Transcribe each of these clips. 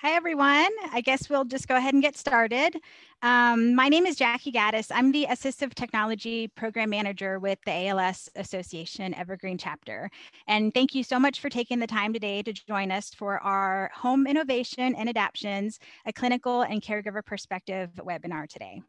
Hi, everyone. I guess we'll just go ahead and get started. Um, my name is Jackie Gaddis. I'm the Assistive Technology Program Manager with the ALS Association Evergreen Chapter. And thank you so much for taking the time today to join us for our Home Innovation and Adaptions, a clinical and caregiver perspective webinar today.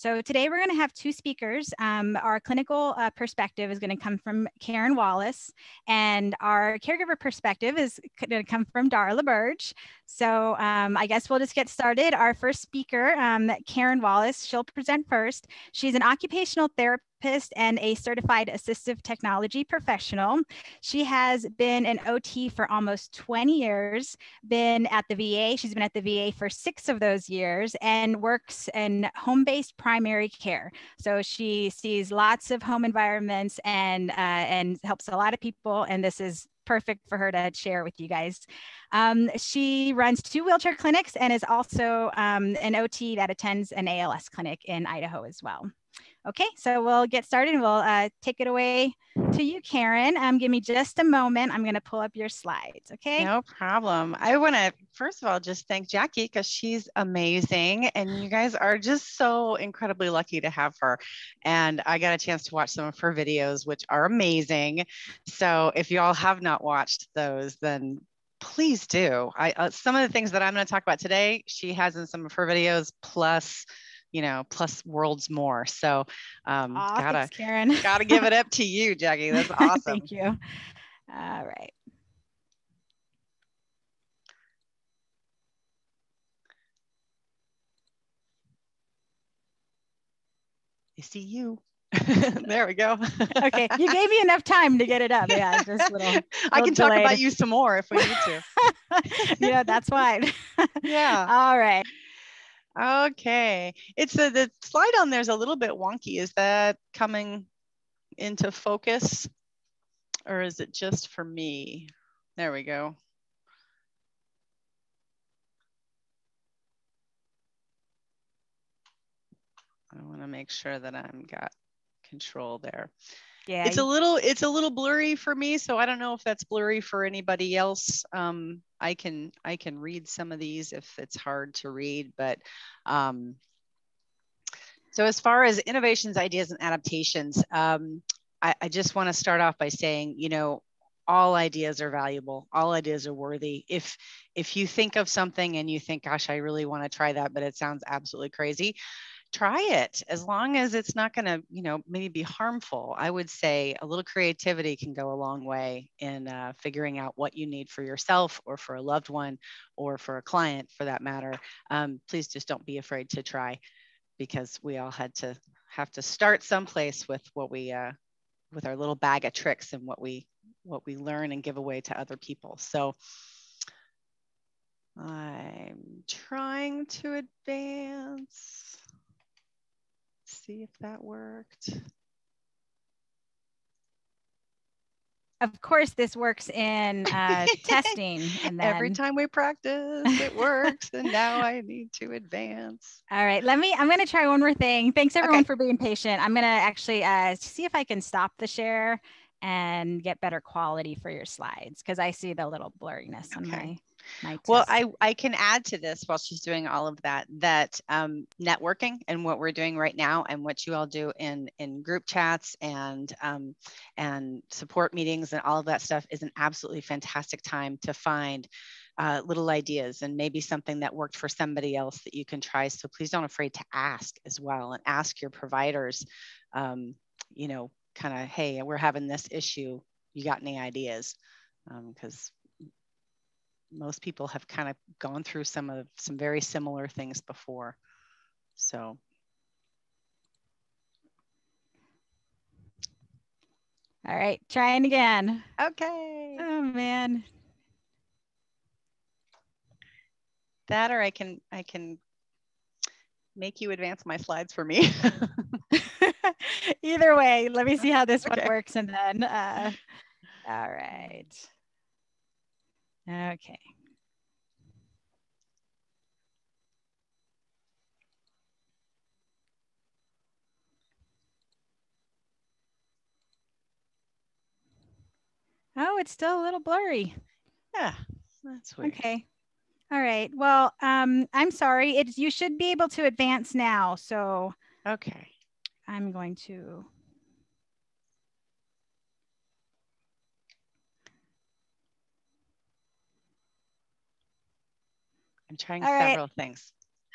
So today we're going to have two speakers. Um, our clinical uh, perspective is going to come from Karen Wallace, and our caregiver perspective is going to come from Darla Burge. So um, I guess we'll just get started. Our first speaker, um, Karen Wallace, she'll present first. She's an occupational therapist and a certified assistive technology professional. She has been an OT for almost 20 years, been at the VA. She's been at the VA for six of those years and works in home based primary care. So she sees lots of home environments and, uh, and helps a lot of people. And this is perfect for her to share with you guys. Um, she runs two wheelchair clinics and is also um, an OT that attends an ALS clinic in Idaho as well. Okay, so we'll get started we'll uh, take it away to you, Karen. Um, give me just a moment. I'm going to pull up your slides. Okay. No problem. I want to, first of all, just thank Jackie because she's amazing. And you guys are just so incredibly lucky to have her. And I got a chance to watch some of her videos, which are amazing. So if you all have not watched those, then please do. I, uh, some of the things that I'm going to talk about today, she has in some of her videos, plus you know, plus worlds more. So um, Aw, gotta, thanks, Karen. gotta give it up to you, Jackie. That's awesome. Thank you. All right. I see you. there we go. okay, you gave me enough time to get it up. Yeah, just little. little I can talk about you some more if we need to. yeah, that's fine. yeah. All right. Okay. It's a, the slide on there is a little bit wonky. Is that coming into focus or is it just for me? There we go. I want to make sure that I'm got control there. Yeah. It's a little it's a little blurry for me, so I don't know if that's blurry for anybody else. Um, I can I can read some of these if it's hard to read, but um, so as far as innovations, ideas, and adaptations, um, I, I just want to start off by saying, you know, all ideas are valuable. All ideas are worthy. If if you think of something and you think, gosh, I really want to try that, but it sounds absolutely crazy, try it as long as it's not going to you know maybe be harmful i would say a little creativity can go a long way in uh, figuring out what you need for yourself or for a loved one or for a client for that matter. Um, please just don't be afraid to try because we all had to have to start someplace with what we uh, with our little bag of tricks and what we what we learn and give away to other people. So i'm trying to advance see if that worked. Of course, this works in uh, testing. And then... Every time we practice, it works. and now I need to advance. All right, let me, I'm going to try one more thing. Thanks everyone Okay. for being patient. I'm going to actually uh, see if I can stop the share and get better quality for your slides because I see the little blurriness on Okay. my, my Well. I, I can add to this while she's doing all of that, that um, networking and what we're doing right now and what you all do in, in group chats and, um, and support meetings and all of that stuff is an absolutely fantastic time to find uh, little ideas and maybe something that worked for somebody else that you can try. So please don't afraid to ask as well and ask your providers, um, you know, kind of, hey, we're having this issue. You got any ideas? Because most people have kind of gone through some of some very similar things before. So All right, trying again. okay, Oh man. that or I can I can make you advance my slides for me. Either way, let me see how this one works and then, uh, all right. Okay. Oh, it's still a little blurry. yeah, that's weird. Okay. All right. Well, um, I'm sorry. It's you should be able to advance now. So Okay. I'm going to. I'm trying All right. several things.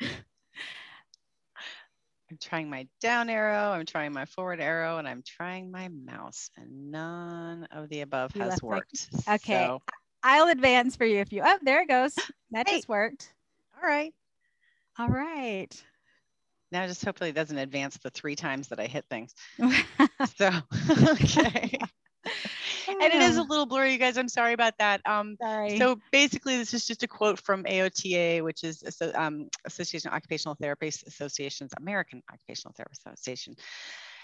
I'm trying my down arrow, I'm trying my forward arrow, and I'm trying my mouse, and none of the above You has worked. Okay. So, I'll advance for you if you. Oh, there it goes. That Hey. just worked. all right. All right. Now just hopefully it doesn't advance the three times that I hit things. So, okay. And it is a little blurry, you guys. I'm sorry about that. Um, sorry. So basically, this is just a quote from AOTA, which is um, Association of Occupational Therapists Associations, American Occupational Therapist Association.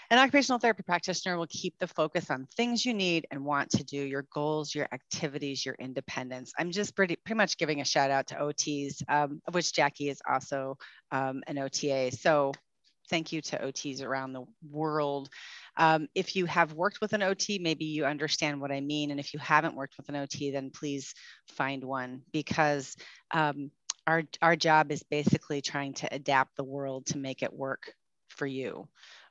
An occupational therapy practitioner will keep the focus on things you need and want to do, your goals, your activities, your independence. I'm just pretty, pretty much giving a shout out to OTs, um, of which Jackie is also um, an OTA. So thank you to OTs around the world. Um, if you have worked with an OT, maybe you understand what I mean. And if you haven't worked with an OT, then please find one because um, our, our job is basically trying to adapt the world to make it work for you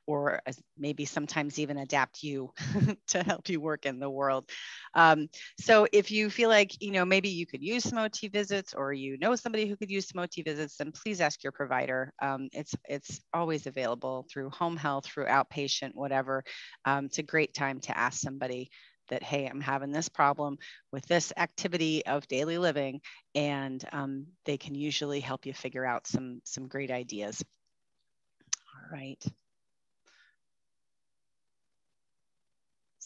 or as maybe sometimes even adapt you to help you work in the world. Um, so if you feel like, you know, maybe you could use some OT visits or you know somebody who could use some OT visits, then please ask your provider. Um, it's, it's always available through home health, through outpatient, whatever. Um, it's a great time to ask somebody that, hey, I'm having this problem with this activity of daily living, and um, they can usually help you figure out some, some great ideas. All right.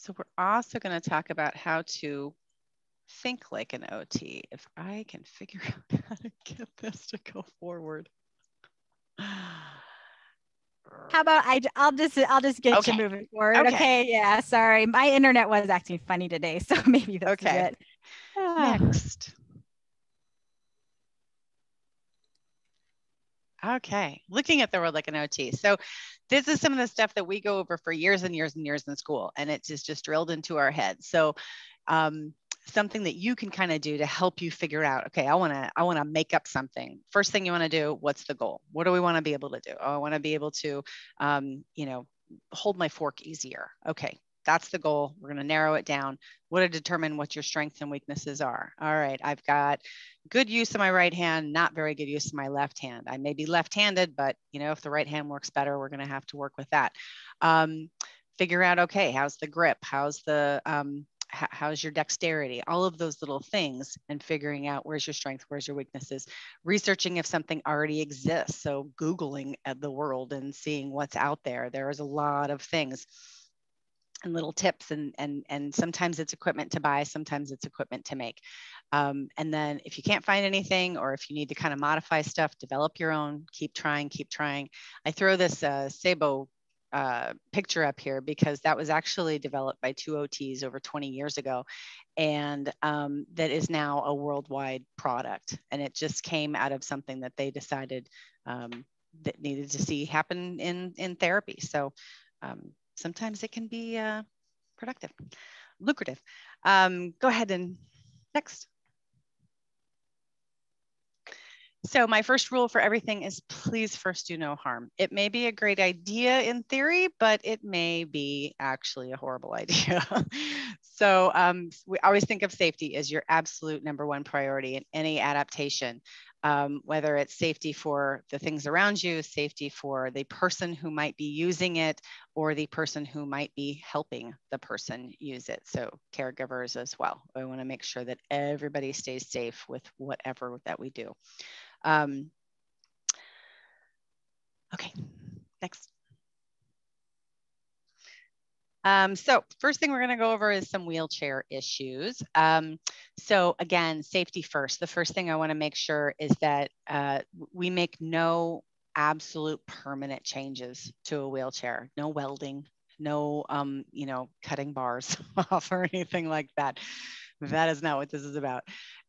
So we're also going to talk about how to think like an OT. If I can figure out how to get this to go forward. How about I? I'll just I'll just get Okay. you moving forward. Okay. Okay. Yeah. Sorry, my internet was acting funny today, so maybe that's Okay. it. Ah. Next. Okay, looking at the world like an OT. So this is some of the stuff that we go over for years and years and years in school, and it's just, just drilled into our heads. So um, something that you can kind of do to help you figure out, okay, I want to, I want to make up something. First thing you want to do, what's the goal? What do we want to be able to do? Oh, I want to be able to, um, you know, hold my fork easier. Okay, that's the goal. We're going to narrow it down. What to determine what your strengths and weaknesses are. All right, I've got good use of my right hand, not very good use of my left hand. I may be left-handed, but you know, if the right hand works better, we're going to have to work with that. Um, figure out, okay, how's the grip? How's the um, how's your dexterity? All of those little things, and figuring out where's your strength, where's your weaknesses. Researching if something already exists. So googling at the world and seeing what's out there. There is a lot of things and little tips and and and sometimes it's equipment to buy sometimes it's equipment to make. Um, and then if you can't find anything or if you need to kind of modify stuff develop your own keep trying keep trying. I throw this uh, sabo uh, picture up here because that was actually developed by two ots over 20 years ago and um, that is now a worldwide product. And it just came out of something that they decided um, that needed to see happen in in therapy. So um, sometimes it can be uh, productive, lucrative. Um, go ahead and next. So my first rule for everything is please first do no harm. It may be a great idea in theory, but it may be actually a horrible idea. so um, we always think of safety as your absolute number one priority in any adaptation um, whether it's safety for the things around you, safety for the person who might be using it, or the person who might be helping the person use it. So caregivers as well. We want to make sure that everybody stays safe with whatever that we do. Um, okay, next. Um, so first thing we're going to go over is some wheelchair issues. Um, so again, safety first. The first thing I want to make sure is that uh, we make no absolute permanent changes to a wheelchair. No welding, no, um, you know, cutting bars off or anything like that. That is not what this is about.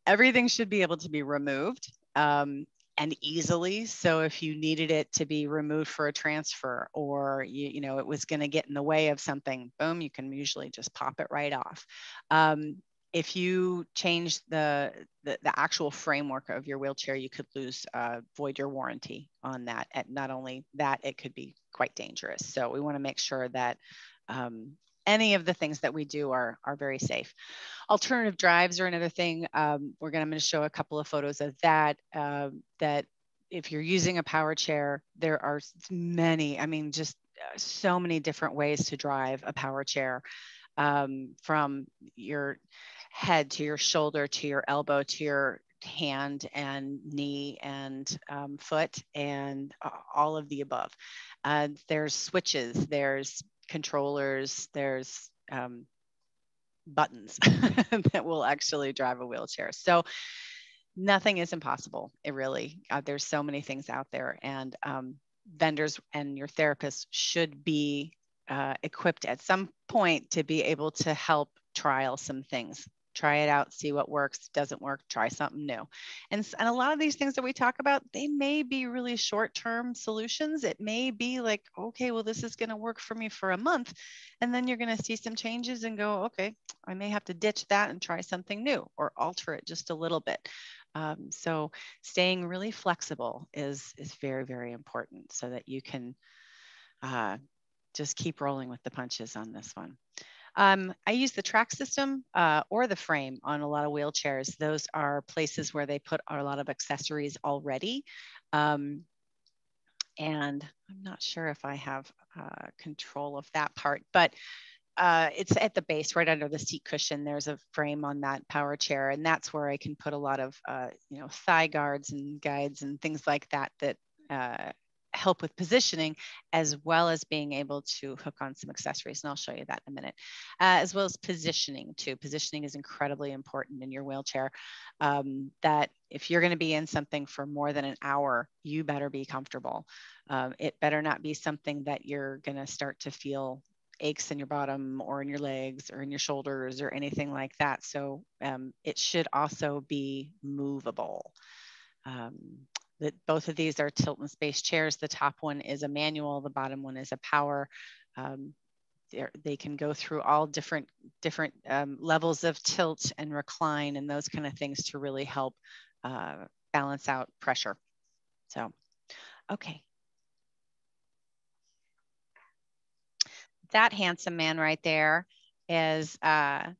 Everything should be able to be removed. Um, and easily. So if you needed it to be removed for a transfer or you, you know it was going to get in the way of something, boom, you can usually just pop it right off. Um, if you change the, the, the actual framework of your wheelchair, you could lose uh, void your warranty on that. And not only that, it could be quite dangerous. So we want to make sure that um, any of the things that we do are, are very safe. Alternative drives are another thing. Um, we're going to show a couple of photos of that. Uh, that if you're using a power chair, there are many. I mean, just uh, so many different ways to drive a power chair, um, from your head to your shoulder to your elbow to your hand and knee and um, foot and all of the above. Uh, there's switches, there's controllers, there's um, buttons that will actually drive a wheelchair. So nothing is impossible. It really, uh, there's so many things out there and um, vendors and your therapist should be uh, equipped at some point to be able to help trial some things try it out, see what works, doesn't work, try something new. And, and a lot of these things that we talk about, they may be really short term solutions. It may be like, okay, well, this is going to work for me for a month. And then you're going to see some changes and go, okay, I may have to ditch that and try something new or alter it just a little bit. Um, so staying really flexible is, is very, very important so that you can uh, just keep rolling with the punches on this one. Um, I use the track system uh, or the frame on a lot of wheelchairs. Those are places where they put a lot of accessories already. Um, and I'm not sure if I have uh, control of that part, but uh, it's at the base right under the seat cushion. There's a frame on that power chair, and that's where I can put a lot of, uh, you know, thigh guards and guides and things like that that uh, help with positioning as well as being able to hook on some accessories. And I'll show you that in a minute, uh, as well as positioning too. Positioning is incredibly important in your wheelchair. Um, that if you're going to be in something for more than an hour, you better be comfortable. Um, it better not be something that you're going to start to feel aches in your bottom or in your legs or in your shoulders or anything like that. So um, it should also be movable. Um, that both of these are tilt and space chairs. The top one is a manual, the bottom one is a power. Um, they can go through all different different um, levels of tilt and recline and those kind of things to really help uh, balance out pressure. So, okay. That handsome man right there is uh,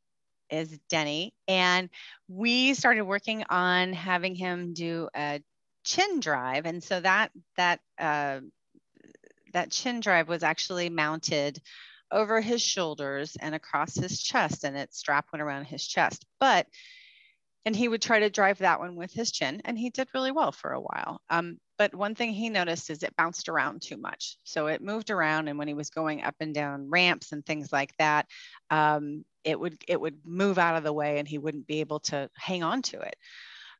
is Denny, and we started working on having him do a chin drive. And so that, that, uh, that chin drive was actually mounted over his shoulders and across his chest and it strap went around his chest. But, and he would try to drive that one with his chin and he did really well for a while. Um, but one thing he noticed is it bounced around too much. So it moved around and when he was going up and down ramps and things like that, um, it would it would move out of the way and he wouldn't be able to hang on to it.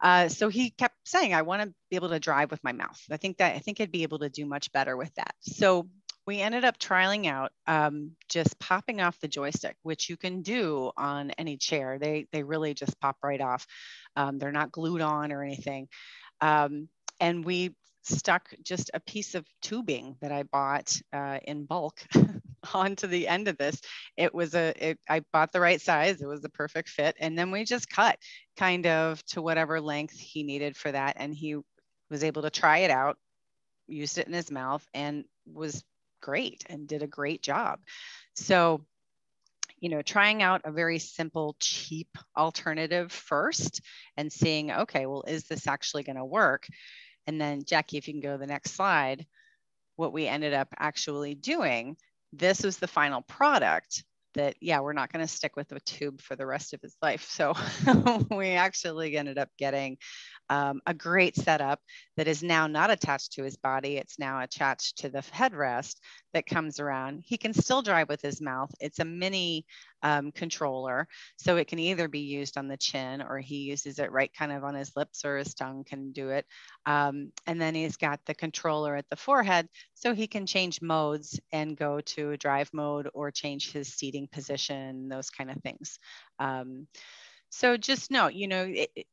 Uh, so he kept saying, I want to be able to drive with my mouth. I think that I think I'd be able to do much better with that. So we ended up trialing out um, just popping off the joystick, which you can do on any chair. They, they really just pop right off. Um, they're not glued on or anything. Um, and we stuck just a piece of tubing that I bought uh, in bulk onto the end of this. It was a, it, I bought the right size. It was the perfect fit. And then we just cut kind of to whatever length he needed for that. And he was able to try it out, used it in his mouth and was great and did a great job. So, you know, trying out a very simple, cheap alternative first and seeing, okay, well, is this actually going to work? And then Jackie, if you can go to the next slide, what we ended up actually doing, this is the final product that, yeah, we're not going to stick with the tube for the rest of his life. So we actually ended up getting um, a great setup that is now not attached to his body. It's now attached to the headrest that comes around. He can still drive with his mouth. It's a mini um, controller. So it can either be used on the chin or he uses it right kind of on his lips or his tongue can do it. Um, and then he's got the controller at the forehead so he can change modes and go to a drive mode or change his seating position, those kind of things. Um, so just know, you know, it,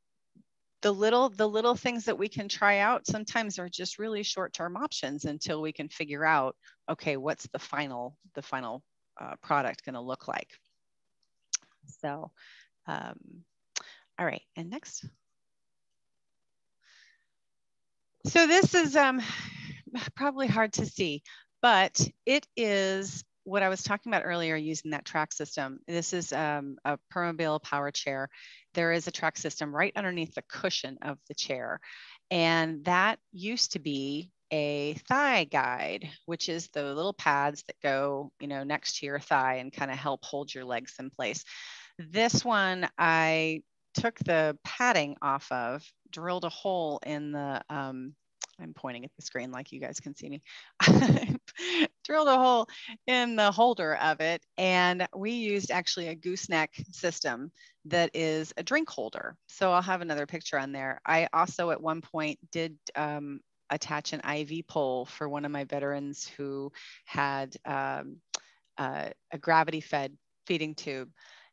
the little the little things that we can try out sometimes are just really short-term options until we can figure out okay what's the final the final uh, product going to look like so Um, all right, and next. So this is um, probably hard to see, but it is what I was talking about earlier using that track system. This is um, a Permobil power chair. There is a track system right underneath the cushion of the chair. And that used to be a thigh guide, which is the little pads that go, you know, next to your thigh and kind of help hold your legs in place. This one, I took the padding off of, drilled a hole in the, um, I'm pointing at the screen like you guys can see me. drilled a hole in the holder of it, and we used actually a gooseneck system that is a drink holder. So I'll have another picture on there. I also at one point did um, attach an IV pole for one of my veterans who had um, uh, a gravity fed feeding tube.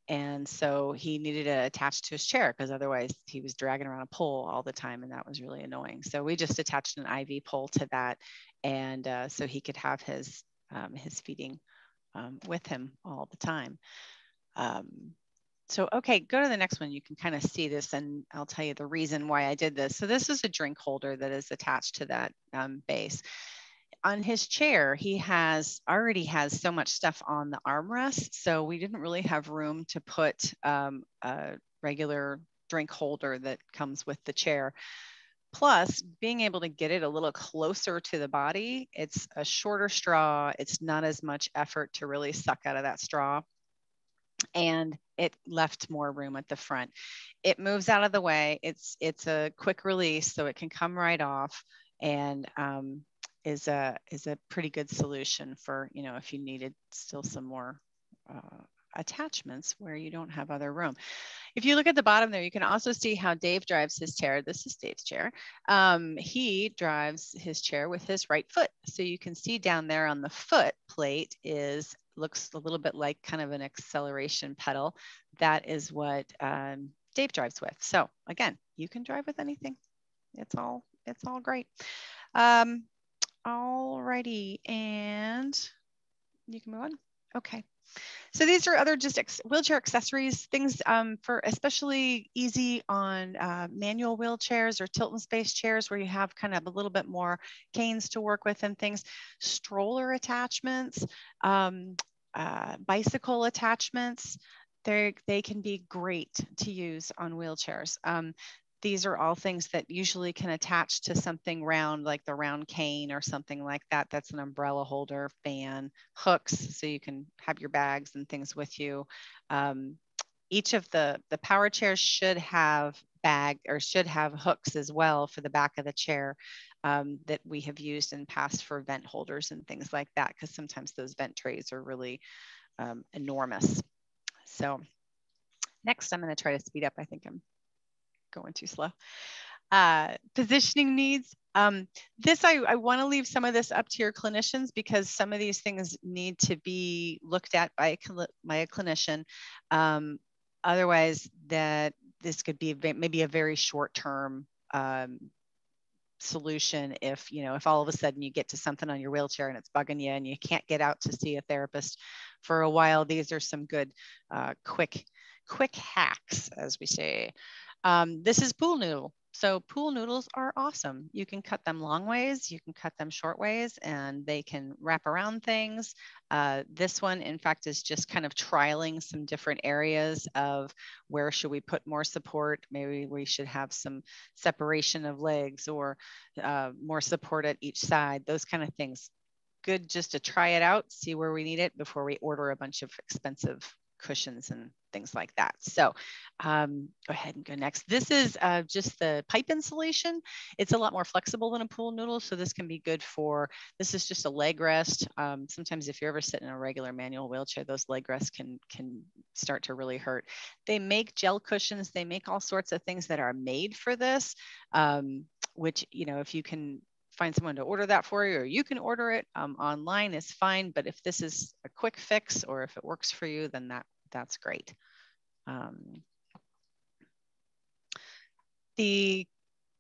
And so he needed it attached to his chair because otherwise he was dragging around a pole all the time and that was really annoying. So we just attached an IV pole to that and uh, so he could have his, um, his feeding um, with him all the time. Um, so, okay, go to the next one. You can kind of see this and I'll tell you the reason why I did this. So this is a drink holder that is attached to that um, base. On his chair, he has already has so much stuff on the armrest. So we didn't really have room to put um, a regular drink holder that comes with the chair. Plus, being able to get it a little closer to the body, it's a shorter straw. It's not as much effort to really suck out of that straw and it left more room at the front. It moves out of the way. It's it's a quick release, so it can come right off, and um, is a is a pretty good solution for you know if you needed still some more uh, attachments where you don't have other room. If you look at the bottom there, you can also see how Dave drives his chair. This is Dave's chair. Um, he drives his chair with his right foot. So you can see down there on the foot plate is looks a little bit like kind of an acceleration pedal. That is what um, Dave drives with. So again, you can drive with anything. It's all, it's all great. Um, righty, and you can move on. Okay. So these are other just wheelchair accessories, things um, for especially easy on uh, manual wheelchairs or tilt and space chairs where you have kind of a little bit more canes to work with and things. Stroller attachments, um, uh, bicycle attachments, they can be great to use on wheelchairs. Um, these are all things that usually can attach to something round like the round cane or something like that. That's an umbrella holder, fan, hooks, so you can have your bags and things with you. Um, each of the, the power chairs should have bag or should have hooks as well for the back of the chair um, that we have used in past for vent holders and things like that, because sometimes those vent trays are really um, enormous. So next, I'm going to try to speed up. I think I'm going too slow. Uh, positioning needs. Um, this, I, I want to leave some of this up to your clinicians because some of these things need to be looked at by a, by a clinician. Um, otherwise, that this could be maybe a very short term um, solution if you know if all of a sudden you get to something on your wheelchair and it's bugging you and you can't get out to see a therapist for a while these are some good uh, quick quick hacks as we say um, this is pool noodle. So pool noodles are awesome. You can cut them long ways, you can cut them short ways, and they can wrap around things. Uh, this one, in fact, is just kind of trialing some different areas of where should we put more support. Maybe we should have some separation of legs or uh, more support at each side, those kind of things. Good just to try it out, see where we need it before we order a bunch of expensive cushions and things like that. So um, go ahead and go next. This is uh, just the pipe insulation. It's a lot more flexible than a pool noodle. So this can be good for, this is just a leg rest. Um, sometimes if you're ever sitting in a regular manual wheelchair, those leg rests can, can start to really hurt. They make gel cushions. They make all sorts of things that are made for this, um, which, you know, if you can find someone to order that for you or you can order it um, online is fine but if this is a quick fix or if it works for you then that that's great. Um, the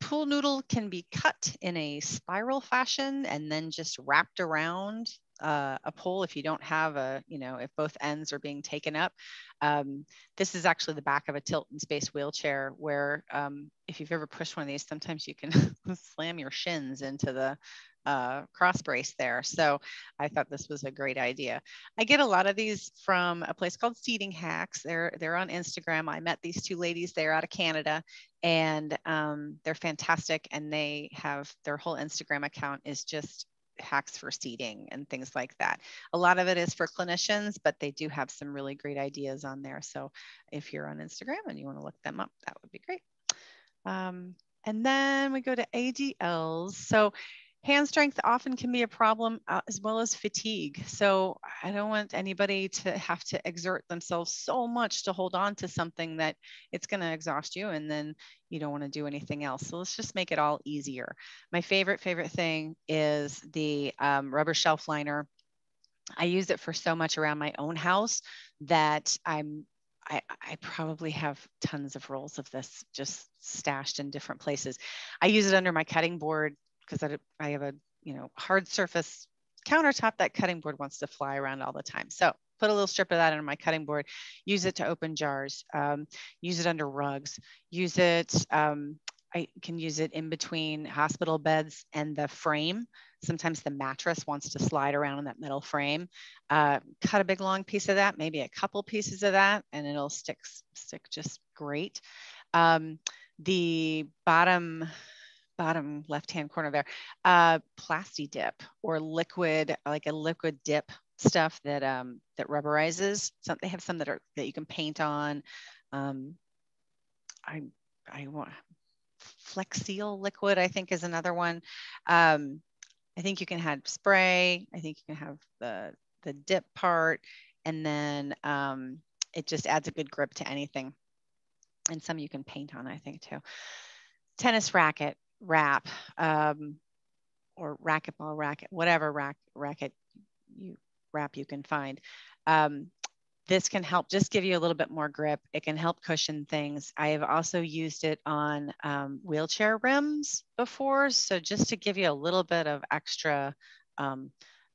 pool noodle can be cut in a spiral fashion and then just wrapped around uh, a pole if you don't have a, you know, if both ends are being taken up. Um, this is actually the back of a tilt and space wheelchair where um, if you've ever pushed one of these, sometimes you can slam your shins into the uh, cross brace there. So I thought this was a great idea. I get a lot of these from a place called Seating Hacks. They're they're on Instagram. I met these two ladies there out of Canada, and um, they're fantastic. And they have their whole Instagram account is just hacks for seating and things like that. A lot of it is for clinicians, but they do have some really great ideas on there. So if you're on Instagram and you want to look them up, that would be great. Um, and then we go to ADLs. So hand strength often can be a problem uh, as well as fatigue. So I don't want anybody to have to exert themselves so much to hold on to something that it's going to exhaust you and then you don't want to do anything else. So let's just make it all easier. My favorite, favorite thing is the um, rubber shelf liner. I use it for so much around my own house that I'm I, I, probably have tons of rolls of this just stashed in different places. I use it under my cutting board because I, I have a you know hard surface countertop that cutting board wants to fly around all the time. So put a little strip of that on my cutting board, use it to open jars, um, use it under rugs, use it, um, I can use it in between hospital beds and the frame. Sometimes the mattress wants to slide around in that metal frame. Uh, cut a big long piece of that, maybe a couple pieces of that, and it'll stick, stick just great. Um, the bottom bottom left-hand corner there, uh, plasti dip or liquid, like a liquid dip stuff that um, that rubberizes. Some they have some that are that you can paint on. Um, I I want Flex Seal liquid. I think is another one. Um, I think you can have spray. I think you can have the the dip part, and then um, it just adds a good grip to anything. And some you can paint on, I think too. Tennis racket wrap um, or racquetball racket, whatever rack, racket you wrap you can find. Um, this can help just give you a little bit more grip. It can help cushion things. I have also used it on um, wheelchair rims before. So just to give you a little bit of extra um,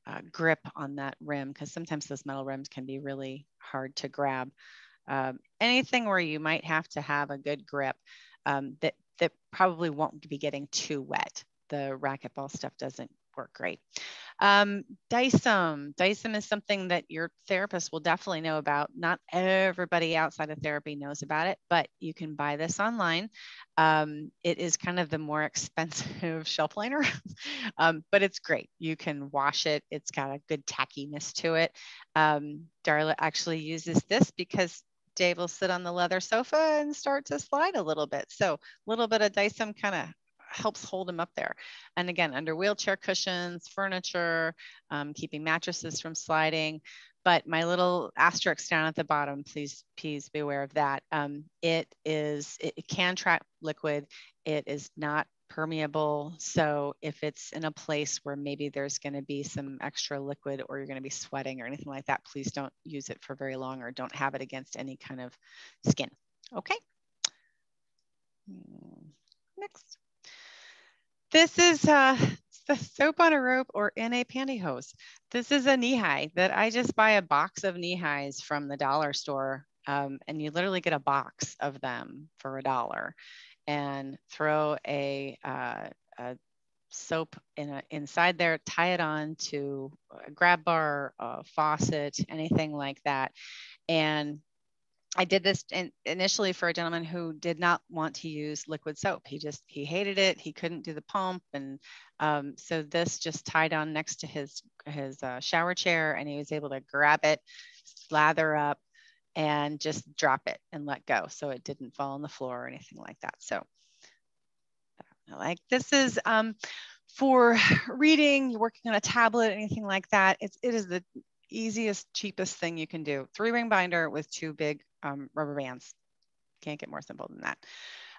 uh, grip on that rim, because sometimes those metal rims can be really hard to grab. Um, anything where you might have to have a good grip um, that that probably won't be getting too wet. The racquetball stuff doesn't work great. Um. Dycem is something that your therapist will definitely know about. Not everybody outside of therapy knows about it, but you can buy this online. Um, it is kind of the more expensive shelf liner, um, but it's great. You can wash it. It's got a good tackiness to it. Um, Darla actually uses this because Dave will sit on the leather sofa and start to slide a little bit. So a little bit of Dycem kind of helps hold him up there. And again, under wheelchair cushions, furniture, um, keeping mattresses from sliding. But my little asterisk down at the bottom, please, please be aware of that. Um, it is, it, it can trap liquid. It is not permeable. So if it's in a place where maybe there's going to be some extra liquid or you're going to be sweating or anything like that, please don't use it for very long or don't have it against any kind of skin. Okay. Hmm, next. This is uh, the soap on a rope or in a pantyhose. This is a knee high that I just buy a box of knee highs from the dollar store um, and you literally get a box of them for a dollar and throw a, uh, a soap in a, inside there, tie it on to a grab bar, a faucet, anything like that. And I did this in, initially for a gentleman who did not want to use liquid soap. He just, he hated it. He couldn't do the pump. And um, so this just tied on next to his, his uh, shower chair and he was able to grab it, lather up, and just drop it and let go so it didn't fall on the floor or anything like that. So like this is um, for reading, you're working on a tablet, anything like that. It's, it is the easiest, cheapest thing you can do. Three ring binder with two big um, rubber bands. Can't get more simple than that.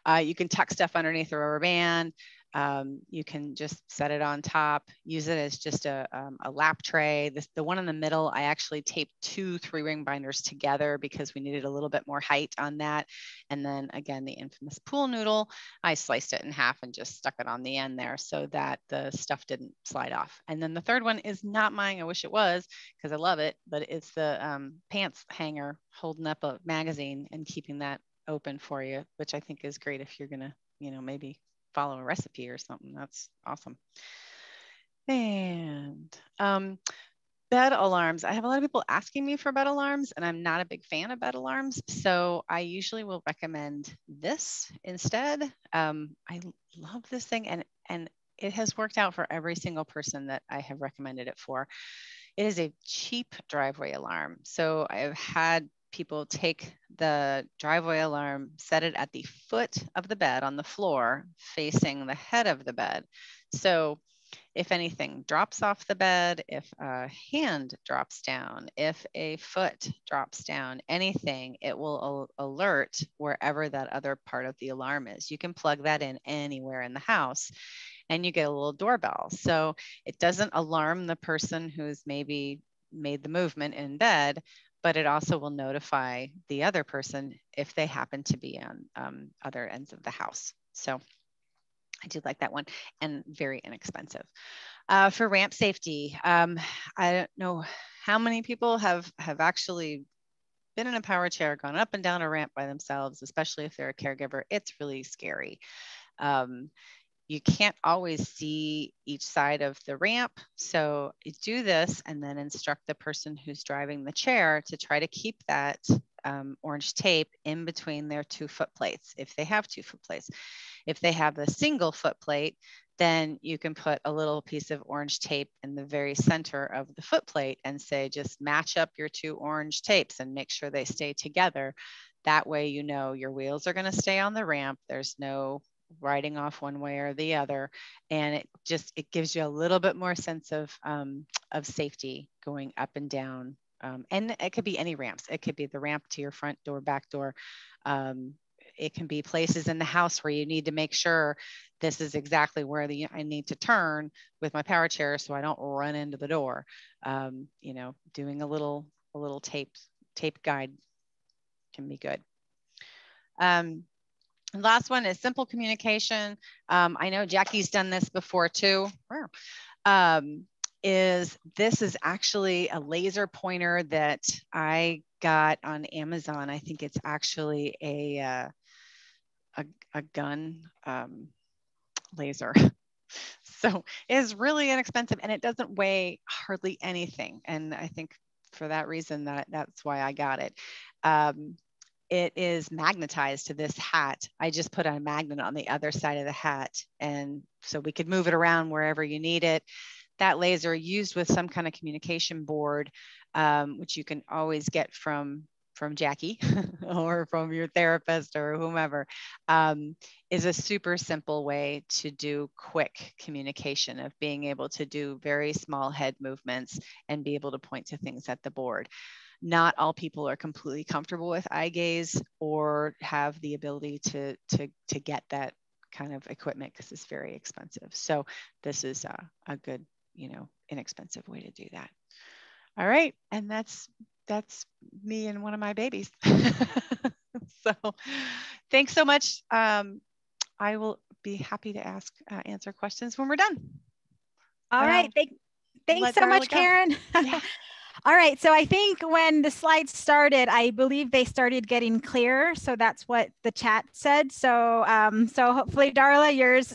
Uh, you can tuck stuff underneath the rubber band. Um, you can just set it on top, use it as just a, um, a lap tray. This, the one in the middle, I actually taped two three ring binders together because we needed a little bit more height on that. And then again, the infamous pool noodle, I sliced it in half and just stuck it on the end there so that the stuff didn't slide off. And then the third one is not mine. I wish it was because I love it, but it's the um, pants hanger holding up a magazine and keeping that open for you, which I think is great if you're gonna, you know, maybe follow a recipe or something. That's awesome. And um, bed alarms. I have a lot of people asking me for bed alarms, and I'm not a big fan of bed alarms. So I usually will recommend this instead. Um, I love this thing, and and it has worked out for every single person that I have recommended it for. It is a cheap driveway alarm. So I've had people take the driveway alarm, set it at the foot of the bed on the floor, facing the head of the bed. So if anything drops off the bed, if a hand drops down, if a foot drops down, anything, it will alert wherever that other part of the alarm is. You can plug that in anywhere in the house and you get a little doorbell. So it doesn't alarm the person who's maybe made the movement in bed, but it also will notify the other person if they happen to be on um, other ends of the house. So I do like that one and very inexpensive. Uh, for ramp safety, um, I don't know how many people have, have actually been in a power chair, gone up and down a ramp by themselves, especially if they're a caregiver. It's really scary. Um, you can't always see each side of the ramp. So do this and then instruct the person who's driving the chair to try to keep that um, orange tape in between their two foot plates, if they have two foot plates. If they have a single foot plate, then you can put a little piece of orange tape in the very center of the foot plate and say, just match up your two orange tapes and make sure they stay together. That way, you know your wheels are going to stay on the ramp. There's no riding off one way or the other and it just it gives you a little bit more sense of um, of safety going up and down um, and it could be any ramps it could be the ramp to your front door back door um, it can be places in the house where you need to make sure this is exactly where the I need to turn with my power chair so I don't run into the door. Um, you know, doing a little a little tape tape guide can be good. Um, last one is simple communication. Um, I know Jackie's done this before too. Um, is this is actually a laser pointer that I got on Amazon. I think it's actually a uh, a, a, gun um, laser. so it is really inexpensive and it doesn't weigh hardly anything. And I think for that reason that that's why I got it. Um, it is magnetized to this hat. I just put a magnet on the other side of the hat. And so we could move it around wherever you need it. That laser used with some kind of communication board, um, which you can always get from from Jackie or from your therapist or whomever, um, is a super simple way to do quick communication of being able to do very small head movements and be able to point to things at the board not all people are completely comfortable with eye gaze or have the ability to, to, to get that kind of equipment because it's very expensive. So this is a, a good, you know, inexpensive way to do that. All right. And that's, that's me and one of my babies. so thanks so much. Um, I will be happy to ask, uh, answer questions when we're done. All um, right. Thank, thanks so much, Karen. Yeah. All right. So I think when the slides started, I believe they started getting clearer. So that's what the chat said. So um, so hopefully, Darla, yours,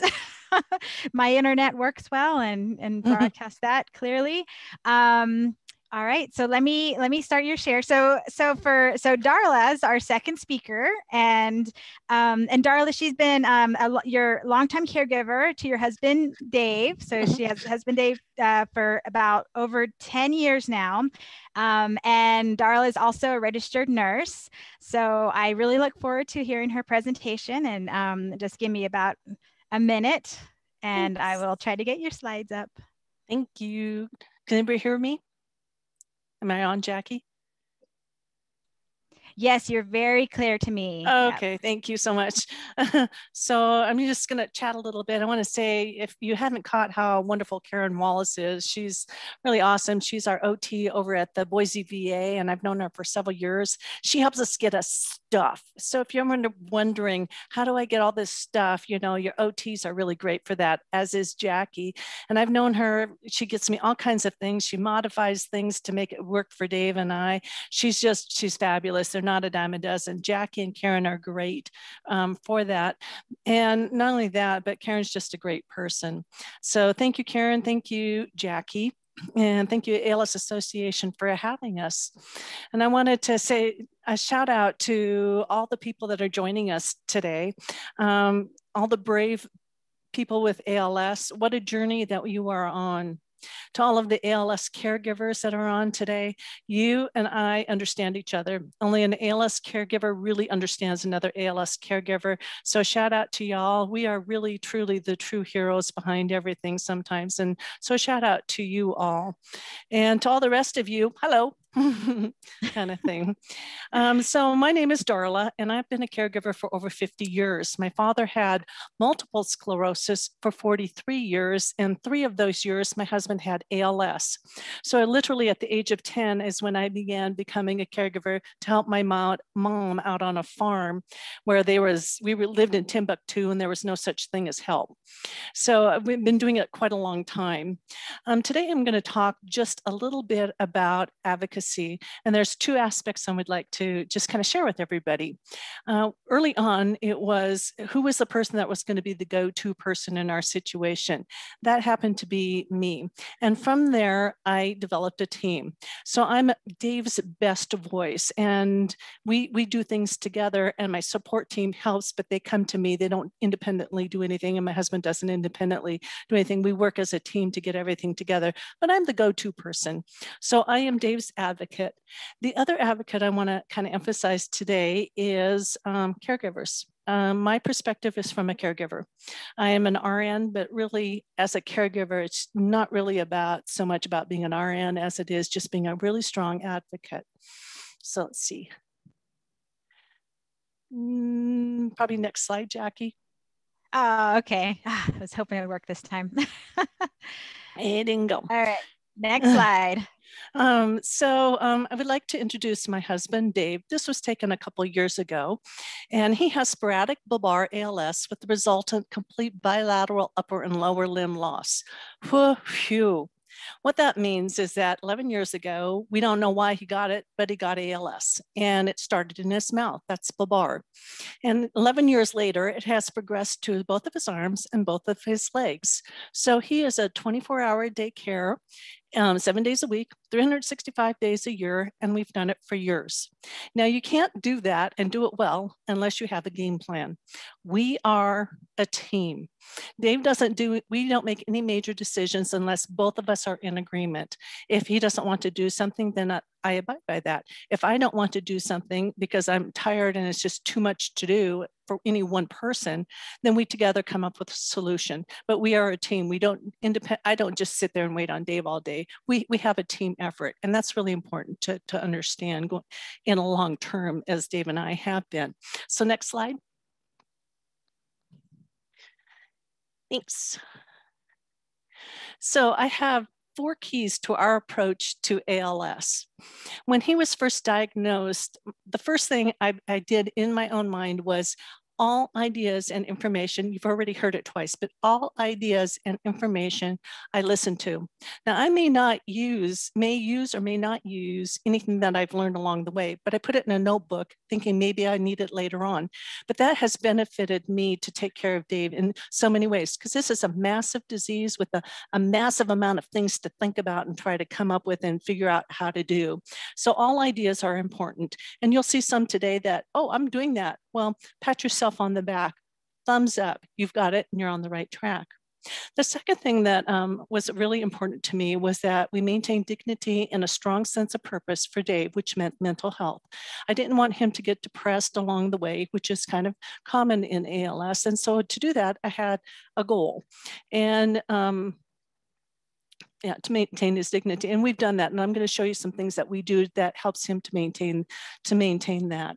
my internet works well and and mm-hmm. broadcast that clearly. Um, all right, so let me let me start your share. So so for so Darla's our second speaker, and um, and Darla, she's been um, a, your longtime caregiver to your husband Dave. So mm-hmm. she has husband Dave uh, for about over ten years now, um, and Darla is also a registered nurse. So I really look forward to hearing her presentation, and um, just give me about a minute, and Thanks. I will try to get your slides up. Thank you. Can anybody hear me? Am I on, Jackie? Yes, you're very clear to me. Okay, yep. thank you so much. so I'm just going to chat a little bit. I want to say if you haven't caught how wonderful Karen Wallace is, she's really awesome. She's our OT over at the Boise VA, and I've known her for several years. She helps us get us stuff. So if you're wondering, how do I get all this stuff? You know, your OTs are really great for that, as is Jackie. And I've known her, she gets me all kinds of things. She modifies things to make it work for Dave and I. She's just, she's fabulous. They're not a dime a dozen. Jackie and Karen are great um, for that. And not only that, but Karen's just a great person. So thank you, Karen. Thank you, Jackie. And thank you, ALS Association, for having us. And I wanted to say a shout out to all the people that are joining us today, um, all the brave people with ALS. What a journey that you are on to all of the ALS caregivers that are on today, you and I understand each other. Only an ALS caregiver really understands another ALS caregiver. So shout out to y'all. We are really, truly the true heroes behind everything sometimes. And so shout out to you all. And to all the rest of you, hello. kind of thing. Um, so my name is Darla, and I've been a caregiver for over 50 years. My father had multiple sclerosis for 43 years, and three of those years, my husband had ALS. So I literally at the age of 10 is when I began becoming a caregiver to help my mom, out on a farm where there was, we lived in Timbuktu and there was no such thing as help. So we've been doing it quite a long time. Um, today I'm gonna talk just a little bit about advocacy And there's two aspects I would like to just kind of share with everybody. Uh, early on, it was who was the person that was going to be the go-to person in our situation? That happened to be me. And from there, I developed a team. So I'm Dave's best voice and we, we do things together and my support team helps, but they come to me. They don't independently do anything and my husband doesn't independently do anything. We work as a team to get everything together, but I'm the go-to person. So I am Dave's advocate advocate. The other advocate I want to kind of emphasize today is um, caregivers. Um, my perspective is from a caregiver. I am an RN, but really as a caregiver, it's not really about so much about being an RN as it is just being a really strong advocate. So let's see. Mm, probably next slide, Jackie. Oh, okay. I was hoping it would work this time. it didn't go. All right. Next slide. Um, so um, I would like to introduce my husband, Dave. This was taken a couple years ago, and he has sporadic bulbar ALS with the resultant complete bilateral upper and lower limb loss. Whew, what that means is that 11 years ago, we don't know why he got it, but he got ALS and it started in his mouth. That's bulbar. And 11 years later, it has progressed to both of his arms and both of his legs. So he is a 24 hour day care um, seven days a week, 365 days a year, and we've done it for years. Now, you can't do that and do it well unless you have a game plan. We are a team. Dave doesn't do, we don't make any major decisions unless both of us are in agreement. If he doesn't want to do something, then I, I abide by that. If I don't want to do something because I'm tired and it's just too much to do for any one person, then we together come up with a solution. But we are a team. We don't. I don't just sit there and wait on Dave all day. We we have a team effort, and that's really important to to understand in a long term, as Dave and I have been. So next slide. Thanks. So I have four keys to our approach to ALS. When he was first diagnosed, the first thing I, I, did in my own mind was all ideas and information, you've already heard it twice, but all ideas and information I listen to. Now, I may not use, may use or may not use anything that I've learned along the way, but I put it in a notebook thinking maybe I need it later on. But that has benefited me to take care of Dave in so many ways, because this is a massive disease with a, a massive amount of things to think about and try to come up with and figure out how to do. So all ideas are important. And you'll see some today that, oh, I'm doing that. Well, pat yourself on the back, thumbs up, you've got it and you're on the right track. The second thing that um, was really important to me was that we maintained dignity and a strong sense of purpose for Dave, which meant mental health. I didn't want him to get depressed along the way, which is kind of common in ALS. And so to do that, I had a goal. And um, yeah, to maintain his dignity. And we've done that. And I'm going to show you some things that we do that helps him to maintain to maintain that.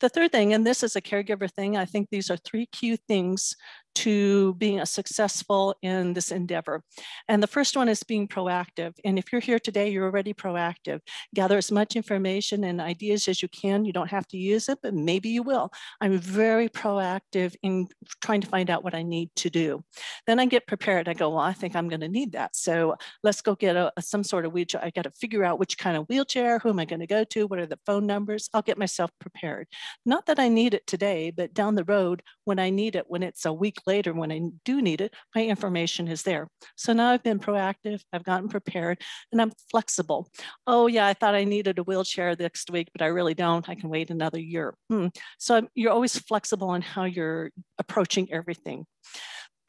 The third thing, and this is a caregiver thing, I think these are three key things to being a successful in this endeavor. And the first one is being proactive. And if you're here today, you're already proactive. Gather as much information and ideas as you can. You don't have to use it, but maybe you will. I'm very proactive in trying to find out what I need to do. Then I get prepared. I go, well, I think I'm going to need that. So let's go get a some sort of wheelchair. I got to figure out which kind of wheelchair, who am I going to go to? What are the phone numbers? I'll get myself prepared. Not that I need it today, but down the road when I need it, when it's a week later when I do need it, my information is there. So now I've been proactive, I've gotten prepared, and I'm flexible. Oh yeah, I thought I needed a wheelchair next week, but I really don't. I can wait another year. Hmm. So I'm, you're always flexible on how you're approaching everything.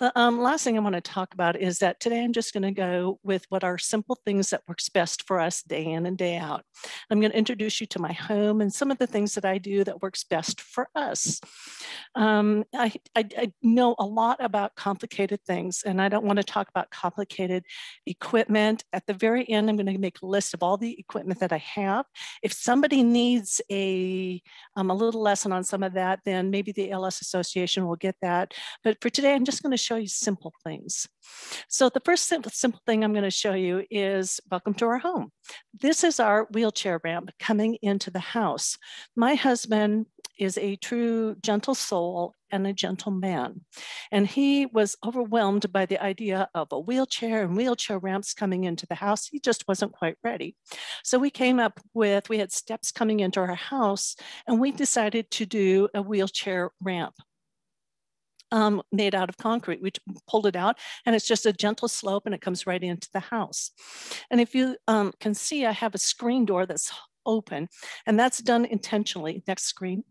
The um, last thing I want to talk about is that today I'm just going to go with what are simple things that works best for us day in and day out. I'm going to introduce you to my home and some of the things that I do that works best for us. Um, I, I, I know a lot about complicated things and I don't want to talk about complicated equipment. At the very end, I'm going to make a list of all the equipment that I have. If somebody needs a, um, a little lesson on some of that, then maybe the ALS Association will get that. But for today, I'm just going to show you simple things. So the first simple, simple thing I'm going to show you is welcome to our home. This is our wheelchair ramp coming into the house. My husband is a true gentle soul and a gentle man. And he was overwhelmed by the idea of a wheelchair and wheelchair ramps coming into the house. He just wasn't quite ready. So we came up with, we had steps coming into our house, and we decided to do a wheelchair ramp um, made out of concrete. We pulled it out and it's just a gentle slope and it comes right into the house. And if you um, can see, I have a screen door that's open and that's done intentionally. Next screen.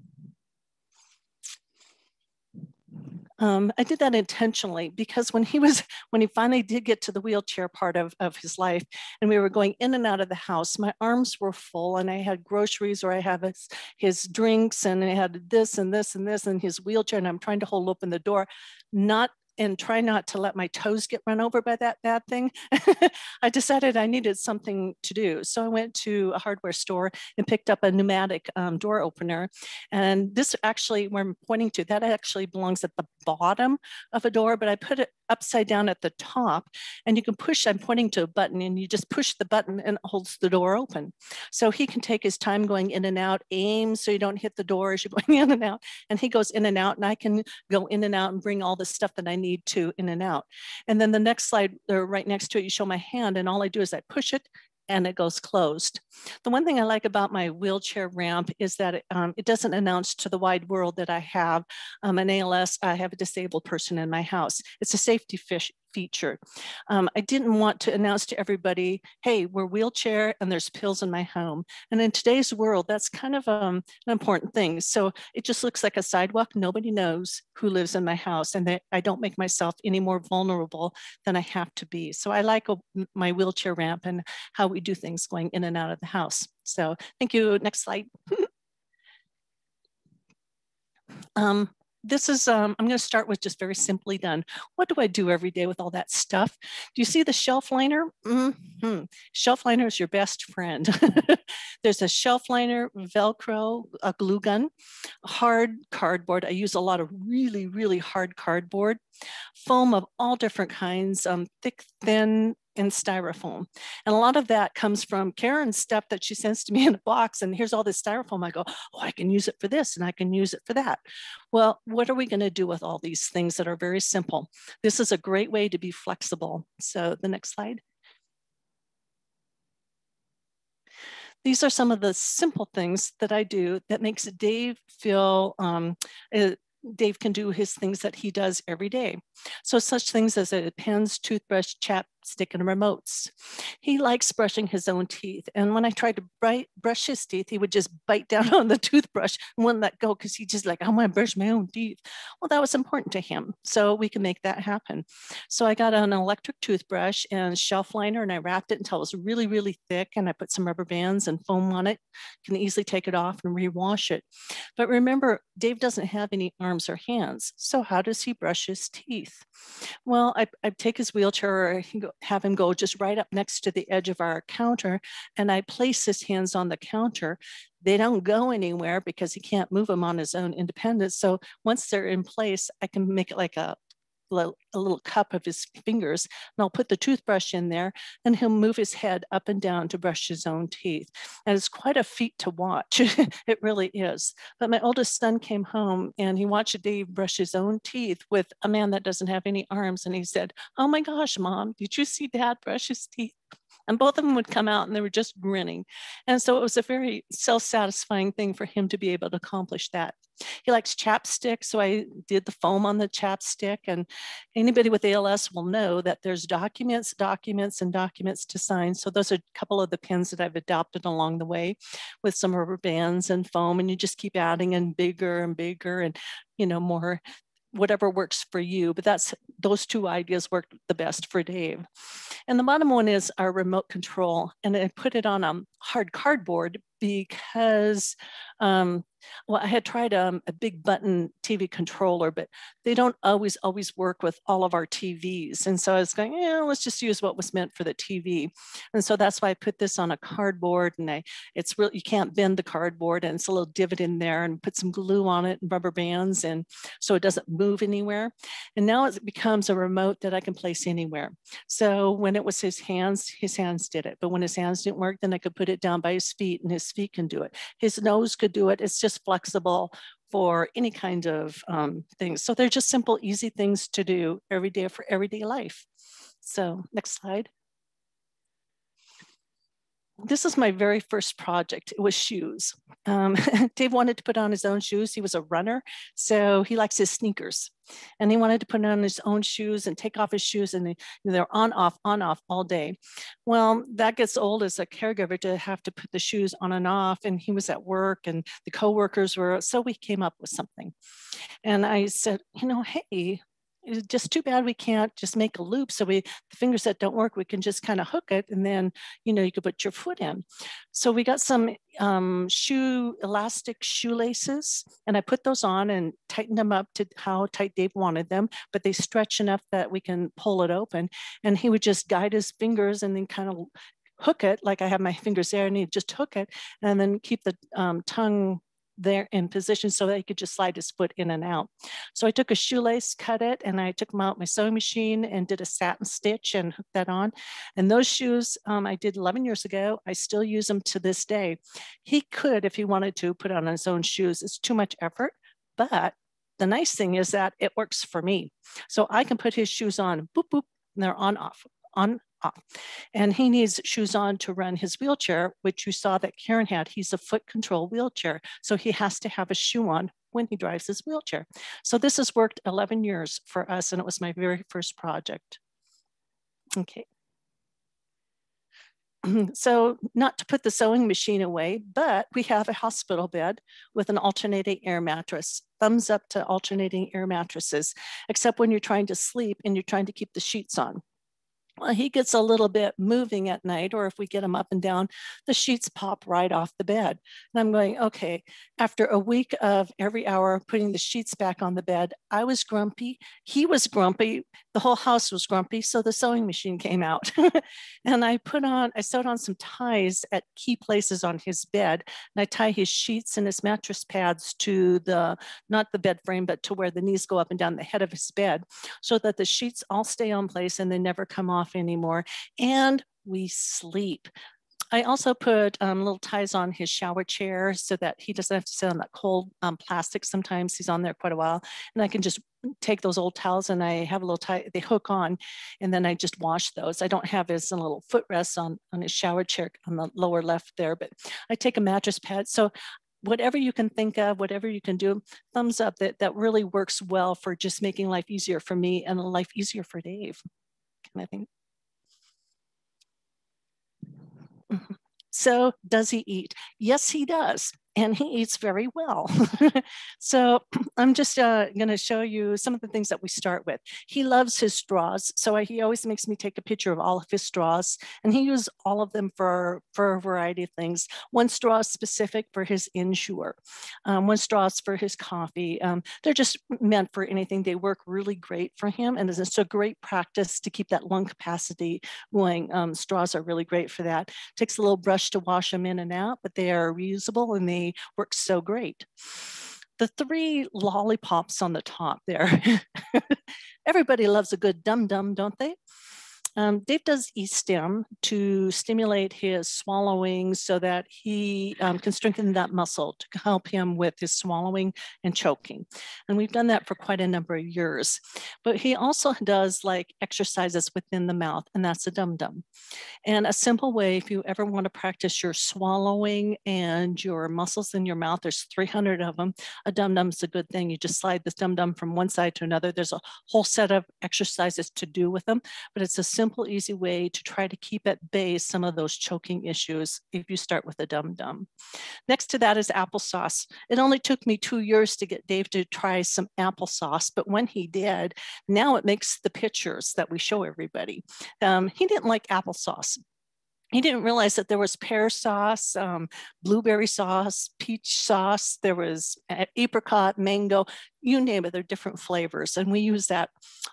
Um, I did that intentionally because when he was, when he finally did get to the wheelchair part of, of his life and we were going in and out of the house, my arms were full and I had groceries or I have his, his drinks and I had this and this and this and his wheelchair and I'm trying to hold open the door, not and try not to let my toes get run over by that bad thing, I decided I needed something to do. So I went to a hardware store and picked up a pneumatic um, door opener. And this actually, where I'm pointing to, that actually belongs at the bottom of a door, but I put it upside down at the top and you can push, I'm pointing to a button and you just push the button and it holds the door open. So he can take his time going in and out, aim so you don't hit the door as you're going in and out. And he goes in and out and I can go in and out and bring all the stuff that I need to in and out. And then the next slide, or right next to it, you show my hand and all I do is I push it and it goes closed. The one thing I like about my wheelchair ramp is that it, um, it doesn't announce to the wide world that I have um, an ALS, I have a disabled person in my house. It's a safety fish, feature. Um, I didn't want to announce to everybody, hey, we're wheelchair and there's pills in my home. And in today's world, that's kind of um, an important thing. So it just looks like a sidewalk. Nobody knows who lives in my house and that I don't make myself any more vulnerable than I have to be. So I like a, my wheelchair ramp and how we do things going in and out of the house. So thank you. Next slide. um, this is, um, I'm going to start with just very simply done. What do I do every day with all that stuff? Do you see the shelf liner? Mm-hmm. Shelf liner is your best friend. There's a shelf liner, Velcro, a glue gun, hard cardboard. I use a lot of really, really hard cardboard, foam of all different kinds, um, thick, thin, in styrofoam. And a lot of that comes from Karen's stuff that she sends to me in a box. And here's all this styrofoam. I go, oh, I can use it for this and I can use it for that. Well, what are we going to do with all these things that are very simple? This is a great way to be flexible. So the next slide. These are some of the simple things that I do that makes Dave feel um, eh, Dave can do his things that he does every day. So such things as a pens, toothbrush, chap, stick and remotes. He likes brushing his own teeth. And when I tried to bright, brush his teeth, he would just bite down on the toothbrush and wouldn't let go because he just like, I want to brush my own teeth. Well, that was important to him. So we can make that happen. So I got an electric toothbrush and shelf liner and I wrapped it until it was really, really thick. And I put some rubber bands and foam on it. Can easily take it off and rewash it. But remember, Dave doesn't have any arms or hands. So how does he brush his teeth? Well, I, I take his wheelchair or he can go, have him go just right up next to the edge of our counter and I place his hands on the counter. They don't go anywhere because he can't move them on his own independence. So once they're in place, I can make it like a a little cup of his fingers and I'll put the toothbrush in there and he'll move his head up and down to brush his own teeth. And it's quite a feat to watch. it really is. But my oldest son came home and he watched Dave brush his own teeth with a man that doesn't have any arms. And he said, Oh my gosh, mom, did you see dad brush his teeth? And both of them would come out and they were just grinning. And so it was a very self satisfying thing for him to be able to accomplish that. He likes chapstick. So I did the foam on the chapstick. And anybody with ALS will know that there's documents, documents, and documents to sign. So those are a couple of the pins that I've adopted along the way with some rubber bands and foam. And you just keep adding in bigger and bigger and you know more whatever works for you, but that's those two ideas work the best for Dave. And the bottom one is our remote control. And I put it on a hard cardboard because um, well, I had tried um, a big button TV controller, but they don't always always work with all of our TVs. And so I was going, yeah, let's just use what was meant for the TV. And so that's why I put this on a cardboard and I, it's real, you can't bend the cardboard and it's a little divot in there and put some glue on it and rubber bands. And so it doesn't move anywhere. And now it becomes a remote that I can place anywhere. So when it was his hands, his hands did it. But when his hands didn't work, then I could put it down by his feet and his feet can do it. His nose could do it. It's just flexible for any kind of um, things. So they're just simple, easy things to do every day for everyday life. So next slide this is my very first project. It was shoes. Um, Dave wanted to put on his own shoes. He was a runner, so he likes his sneakers. And he wanted to put on his own shoes and take off his shoes, and they're on, off, on, off all day. Well, that gets old as a caregiver to have to put the shoes on and off. And he was at work, and the coworkers were, so we came up with something. And I said, you know, hey, it's just too bad we can't just make a loop. So we, the fingers that don't work, we can just kind of hook it and then, you know, you could put your foot in. So we got some um, shoe, elastic shoelaces and I put those on and tightened them up to how tight Dave wanted them, but they stretch enough that we can pull it open. And he would just guide his fingers and then kind of hook it like I have my fingers there and he'd just hook it and then keep the um, tongue there in position so that he could just slide his foot in and out. So I took a shoelace, cut it, and I took them out my sewing machine and did a satin stitch and hooked that on. And those shoes um, I did 11 years ago. I still use them to this day. He could, if he wanted to, put on his own shoes. It's too much effort, but the nice thing is that it works for me. So I can put his shoes on, boop, boop, and they're on, off, on, And he needs shoes on to run his wheelchair, which you saw that Karen had. He's a foot control wheelchair. So he has to have a shoe on when he drives his wheelchair. So this has worked 11 years for us and it was my very first project. Okay. So not to put the sewing machine away, but we have a hospital bed with an alternating air mattress. Thumbs up to alternating air mattresses, except when you're trying to sleep and you're trying to keep the sheets on well, he gets a little bit moving at night, or if we get him up and down, the sheets pop right off the bed. And I'm going, okay, after a week of every hour putting the sheets back on the bed, I was grumpy. He was grumpy. The whole house was grumpy. So the sewing machine came out. and I put on, I sewed on some ties at key places on his bed. And I tie his sheets and his mattress pads to the, not the bed frame, but to where the knees go up and down the head of his bed so that the sheets all stay on place and they never come off off anymore, and we sleep. I also put um, little ties on his shower chair so that he doesn't have to sit on that cold um, plastic. Sometimes he's on there quite a while, and I can just take those old towels and I have a little tie, they hook on, and then I just wash those. I don't have his little footrest on, on his shower chair on the lower left there, but I take a mattress pad. So whatever you can think of, whatever you can do, thumbs up that that really works well for just making life easier for me and life easier for Dave. Can I think? Mm-hmm. So does he eat? Yes, he does. And he eats very well. so I'm just uh, going to show you some of the things that we start with. He loves his straws. So I, he always makes me take a picture of all of his straws and he uses all of them for, for a variety of things. One straw is specific for his Ensure. Um, one straw is for his coffee. Um, they're just meant for anything. They work really great for him. And it's a great practice to keep that lung capacity going. Um, straws are really great for that. It Takes a little brush to wash them in and out, but they are reusable and they work so great. The three lollipops on the top there. Everybody loves a good dum dum, don't they? Um, Dave does e-stim to stimulate his swallowing so that he um, can strengthen that muscle to help him with his swallowing and choking. And we've done that for quite a number of years. But he also does like exercises within the mouth, and that's a dum-dum. And a simple way, if you ever want to practice your swallowing and your muscles in your mouth, there's 300 of them. A dum-dum is a good thing. You just slide this dum-dum from one side to another. There's a whole set of exercises to do with them, but it's a simple, easy way to try to keep at bay some of those choking issues if you start with a dum dum. Next to that is applesauce. It only took me two years to get Dave to try some applesauce, but when he did, now it makes the pictures that we show everybody. Um, he didn't like applesauce he didn't realize that there was pear sauce, um, blueberry sauce, peach sauce, there was apricot, mango, you name it, they're different flavors. And we use that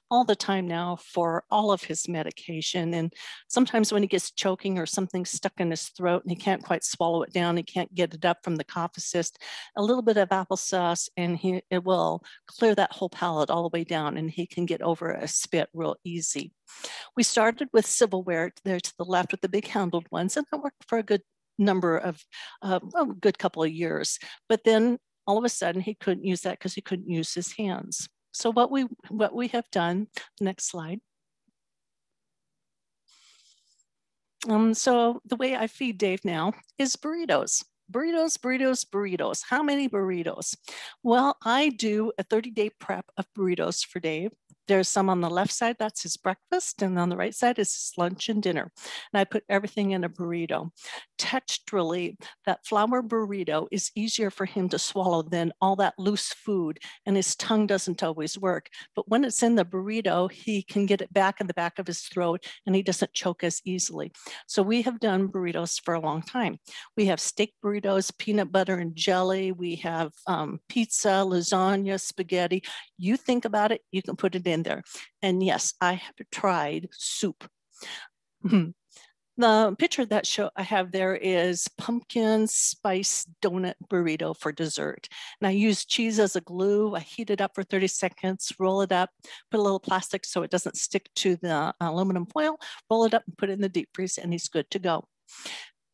all the time now for all of his medication. And sometimes when he gets choking or something stuck in his throat and he can't quite swallow it down, he can't get it up from the cough assist, a little bit of applesauce and he, it will clear that whole palate all the way down and he can get over a spit real easy. We started with silverware there to the left with the big handled ones, and that worked for a good number of uh, a good couple of years. But then all of a sudden he couldn't use that because he couldn't use his hands. So what we what we have done, next slide. Um, so the way I feed Dave now is burritos burritos, burritos, burritos. How many burritos? Well, I do a 30 day prep of burritos for Dave. There's some on the left side, that's his breakfast, and on the right side is his lunch and dinner. And I put everything in a burrito. Texturally, that flour burrito is easier for him to swallow than all that loose food, and his tongue doesn't always work. But when it's in the burrito, he can get it back in the back of his throat and he doesn't choke as easily. So we have done burritos for a long time. We have steak burritos, peanut butter and jelly. We have um, pizza, lasagna, spaghetti. You think about it, you can put it in in there. And yes, I have tried soup. Hmm. The picture that show I have there is pumpkin spice donut burrito for dessert. And I use cheese as a glue. I heat it up for 30 seconds, roll it up, put a little plastic so it doesn't stick to the aluminum foil, roll it up and put it in the deep freeze and it's good to go.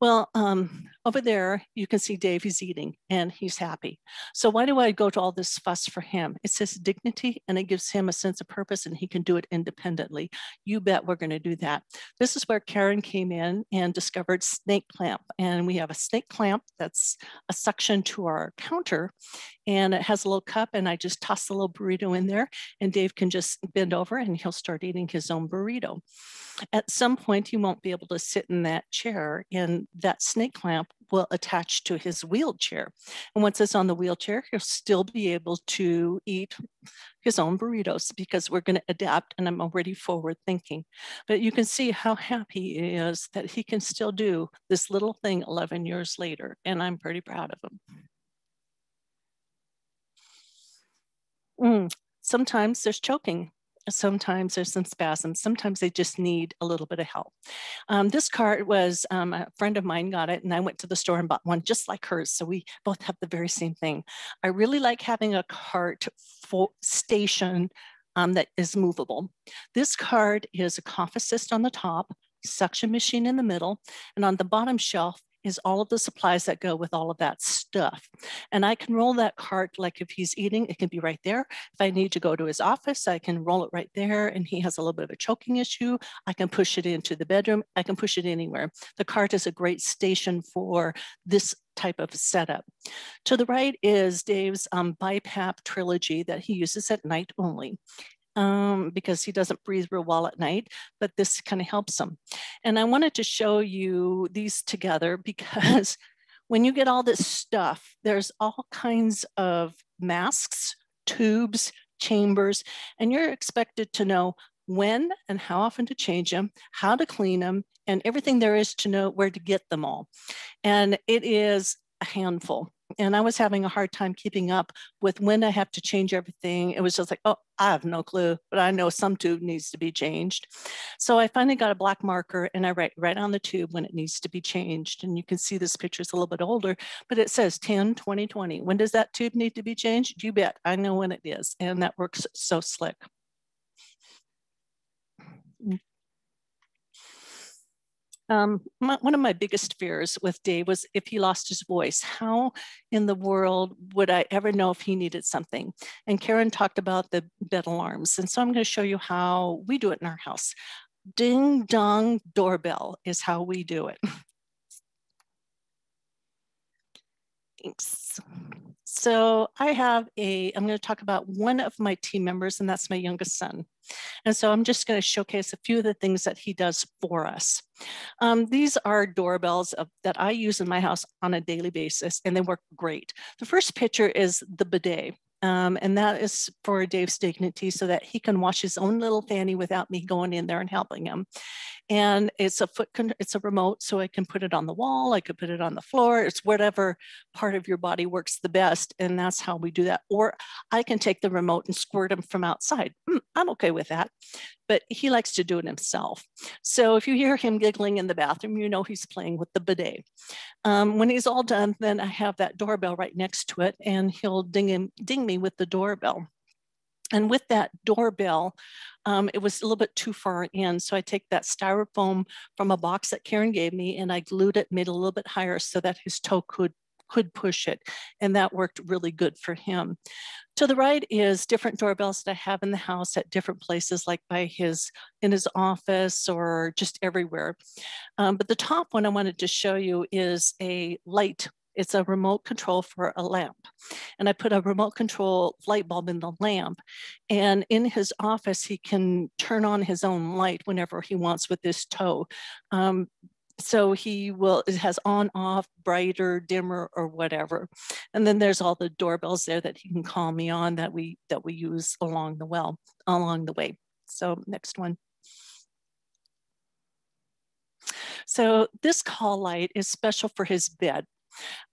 Well, um, over there, you can see Dave, he's eating and he's happy. So why do I go to all this fuss for him? It's his dignity and it gives him a sense of purpose and he can do it independently. You bet we're gonna do that. This is where Karen came in and discovered snake clamp. And we have a snake clamp that's a suction to our counter and it has a little cup and I just toss a little burrito in there and Dave can just bend over and he'll start eating his own burrito. At some point, he won't be able to sit in that chair and that snake clamp will attach to his wheelchair. And once it's on the wheelchair, he'll still be able to eat his own burritos because we're going to adapt and I'm already forward thinking. But you can see how happy he is that he can still do this little thing 11 years later. And I'm pretty proud of him. Mm. Sometimes there's choking sometimes there's some spasms. Sometimes they just need a little bit of help. Um, this cart was um, a friend of mine got it, and I went to the store and bought one just like hers. So we both have the very same thing. I really like having a cart for station um, that is movable. This cart is a cough assist on the top, suction machine in the middle, and on the bottom shelf is all of the supplies that go with all of that stuff. And I can roll that cart like if he's eating, it can be right there. If I need to go to his office, I can roll it right there and he has a little bit of a choking issue. I can push it into the bedroom. I can push it anywhere. The cart is a great station for this type of setup. To the right is Dave's um, BiPAP trilogy that he uses at night only um, because he doesn't breathe real well at night, but this kind of helps him. And I wanted to show you these together because when you get all this stuff, there's all kinds of masks, tubes, chambers, and you're expected to know when and how often to change them, how to clean them, and everything there is to know where to get them all. And it is a handful and I was having a hard time keeping up with when I have to change everything. It was just like, oh, I have no clue, but I know some tube needs to be changed. So I finally got a black marker and I write right on the tube when it needs to be changed. And you can see this picture is a little bit older, but it says 10, 20, 20. When does that tube need to be changed? You bet, I know when it is. And that works so slick. Um, my, one of my biggest fears with Dave was if he lost his voice, how in the world would I ever know if he needed something? And Karen talked about the bed alarms. And so I'm going to show you how we do it in our house. Ding dong doorbell is how we do it. Thanks. So I have a, I'm going to talk about one of my team members, and that's my youngest son. And so I'm just going to showcase a few of the things that he does for us. Um, these are doorbells of, that I use in my house on a daily basis, and they work great. The first picture is the bidet. Um, and that is for Dave's dignity so that he can wash his own little fanny without me going in there and helping him. And it's a foot it's a remote so i can put it on the wall i could put it on the floor it's whatever part of your body works the best and that's how we do that. Or i can take the remote and squirt them from outside. Mm, i'm okay with that but he likes to do it himself so if you hear him giggling in the bathroom you know he's playing with the bidet um, when he's all done then i have that doorbell right next to it and he'll ding him ding me with the doorbell and with that doorbell, um, it was a little bit too far in. So I take that styrofoam from a box that Karen gave me and I glued it, made it a little bit higher so that his toe could could push it. And that worked really good for him. To the right is different doorbells that I have in the house at different places, like by his, in his office or just everywhere. Um, but the top one I wanted to show you is a light it's a remote control for a lamp. And I put a remote control light bulb in the lamp. And in his office, he can turn on his own light whenever he wants with his toe. Um, so he will it has on off brighter dimmer or whatever. And then there's all the doorbells there that he can call me on that we that we use along the well along the way. So next one. So this call light is special for his bed.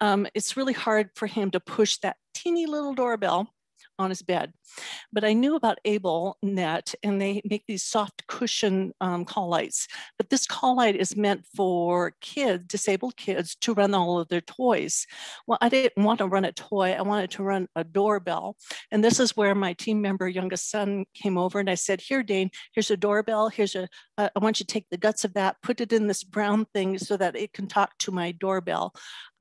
Um, it's really hard for him to push that teeny little doorbell on his bed. But I knew about AbleNet and they make these soft cushion um, call lights. But this call light is meant for kids, disabled kids, to run all of their toys. Well, I didn't want to run a toy. I wanted to run a doorbell. And this is where my team member, youngest son, came over and I said, here, Dane, here's a doorbell. Here's a. Uh, I want you to take the guts of that, put it in this brown thing so that it can talk to my doorbell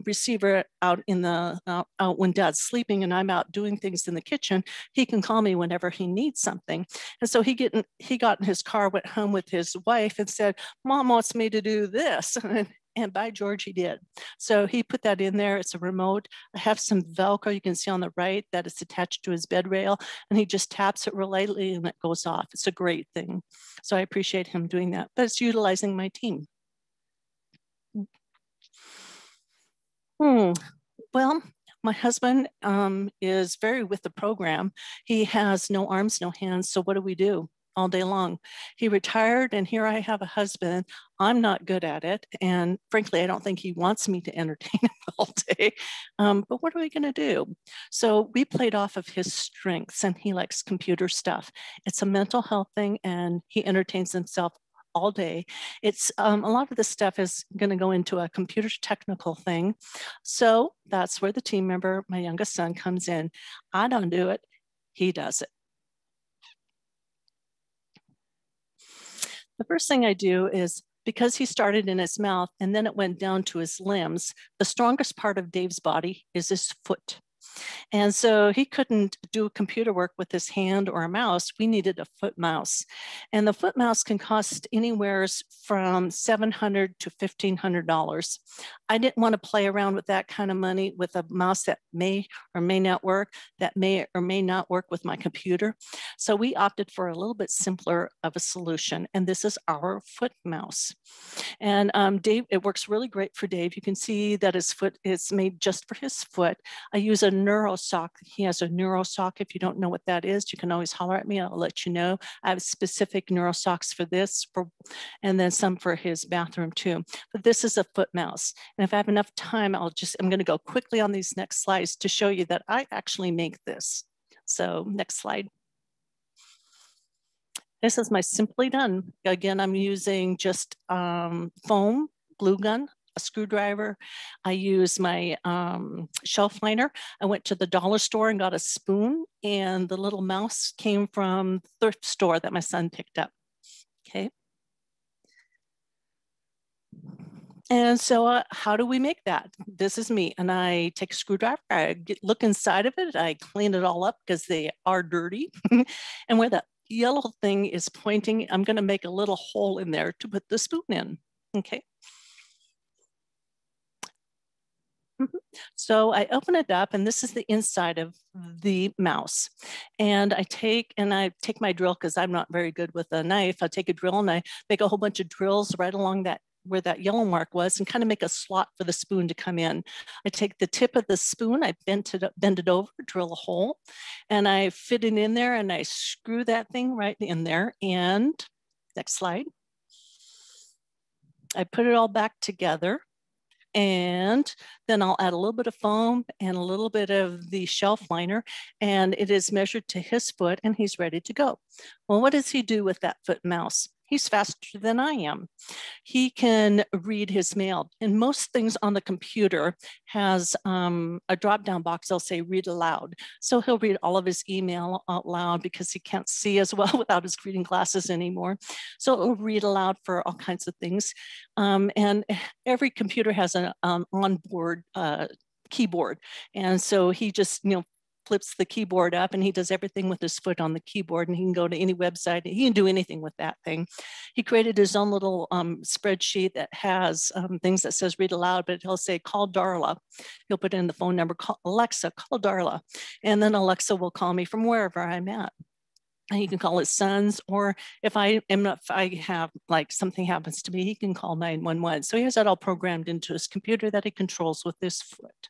receiver out in the uh, out when dad's sleeping and I'm out doing things in the kitchen, he can call me whenever he needs something. And so he get in, he got in his car, went home with his wife and said, "Mom wants me to do this." And, by George, he did. So he put that in there. It's a remote. I have some Velcro you can see on the right that is attached to his bed rail, and he just taps it real lightly and it goes off. It's a great thing. So I appreciate him doing that. But it's utilizing my team. Hmm. Well, my husband um, is very with the program. He has no arms, no hands. So what do we do all day long? He retired, and here I have a husband. I'm not good at it, and frankly, I don't think he wants me to entertain him all day. Um, but what are we going to do? So we played off of his strengths, and he likes computer stuff. It's a mental health thing, and he entertains himself all day. It's um, a lot of this stuff is going to go into a computer technical thing. So that's where the team member, my youngest son, comes in. I don't do it, he does it. The first thing I do is because he started in his mouth and then it went down to his limbs, the strongest part of Dave's body is his foot. And so he couldn't do computer work with his hand or a mouse. We needed a foot mouse. And the foot mouse can cost anywhere from 700 to $1,500. I didn't want to play around with that kind of money with a mouse that may or may not work, that may or may not work with my computer. So we opted for a little bit simpler of a solution. And this is our foot mouse. And um, Dave, it works really great for Dave. You can see that his foot is made just for his foot. I use a NeuroSock. He has a NeuroSock. If you don't know what that is, you can always holler at me. I'll let you know. I have specific NeuroSocks for this, for, and then some for his bathroom too. But this is a foot mouse. And if I have enough time, I'll just, I'm gonna go quickly on these next slides to show you that I actually make this. So next slide. This is my Simply Done. Again, I'm using just um, foam, glue gun, a screwdriver. I use my um, shelf liner. I went to the dollar store and got a spoon and the little mouse came from thrift store that my son picked up. Okay. And so uh, how do we make that? This is me. And I take a screwdriver, I get, look inside of it, I clean it all up because they are dirty. and where that yellow thing is pointing, I'm gonna make a little hole in there to put the spoon in, okay? So I open it up and this is the inside of the mouse. And I take and I take my drill because I'm not very good with a knife. I take a drill and I make a whole bunch of drills right along that where that yellow mark was and kind of make a slot for the spoon to come in. I take the tip of the spoon, I bend it, bend it over, drill a hole, and I fit it in there and I screw that thing right in there. And next slide. I put it all back together and then I'll add a little bit of foam and a little bit of the shelf liner and it is measured to his foot and he's ready to go. Well, what does he do with that foot mouse? He's faster than I am. He can read his mail. And most things on the computer has um, a drop-down box. They'll say read aloud. So he'll read all of his email out loud because he can't see as well without his reading glasses anymore. So it'll read aloud for all kinds of things. Um, and every computer has an um, onboard uh, keyboard. And so he just, you know, flips the keyboard up and he does everything with his foot on the keyboard and he can go to any website. He can do anything with that thing. He created his own little um, spreadsheet that has um, things that says read aloud, but he'll say, call Darla. He'll put in the phone number, call Alexa, call Darla. And then Alexa will call me from wherever I'm at. And he can call his sons, or if I am not, if I have like something happens to me, he can call 911. So he has that all programmed into his computer that he controls with his foot.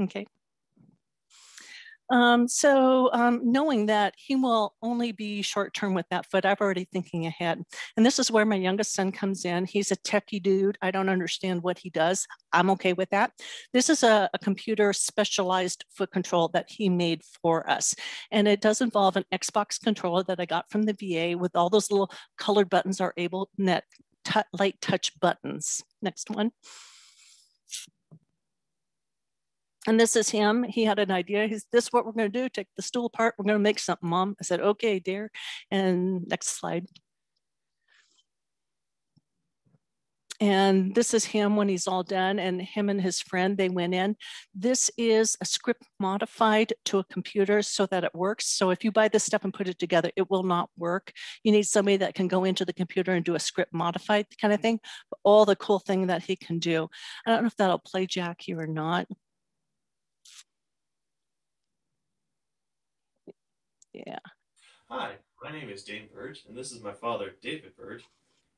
Okay. Um, so um, knowing that he will only be short term with that foot, I've already thinking ahead. And this is where my youngest son comes in. He's a techie dude. I don't understand what he does. I'm okay with that. This is a, a computer specialized foot control that he made for us. And it does involve an Xbox controller that I got from the VA with all those little colored buttons are AbleNet light touch buttons. Next one and this is him. He had an idea. He's this is what we're going to do. Take the stool apart. We're going to make something, mom. I said, okay, dear. And next slide. And this is him when he's all done and him and his friend, they went in. This is a script modified to a computer so that it works. So if you buy this stuff and put it together, it will not work. You need somebody that can go into the computer and do a script modified kind of thing. But all the cool thing that he can do. I don't know if that'll play Jackie or not. Yeah. Hi, my name is Dane Burge, and this is my father, David Burge.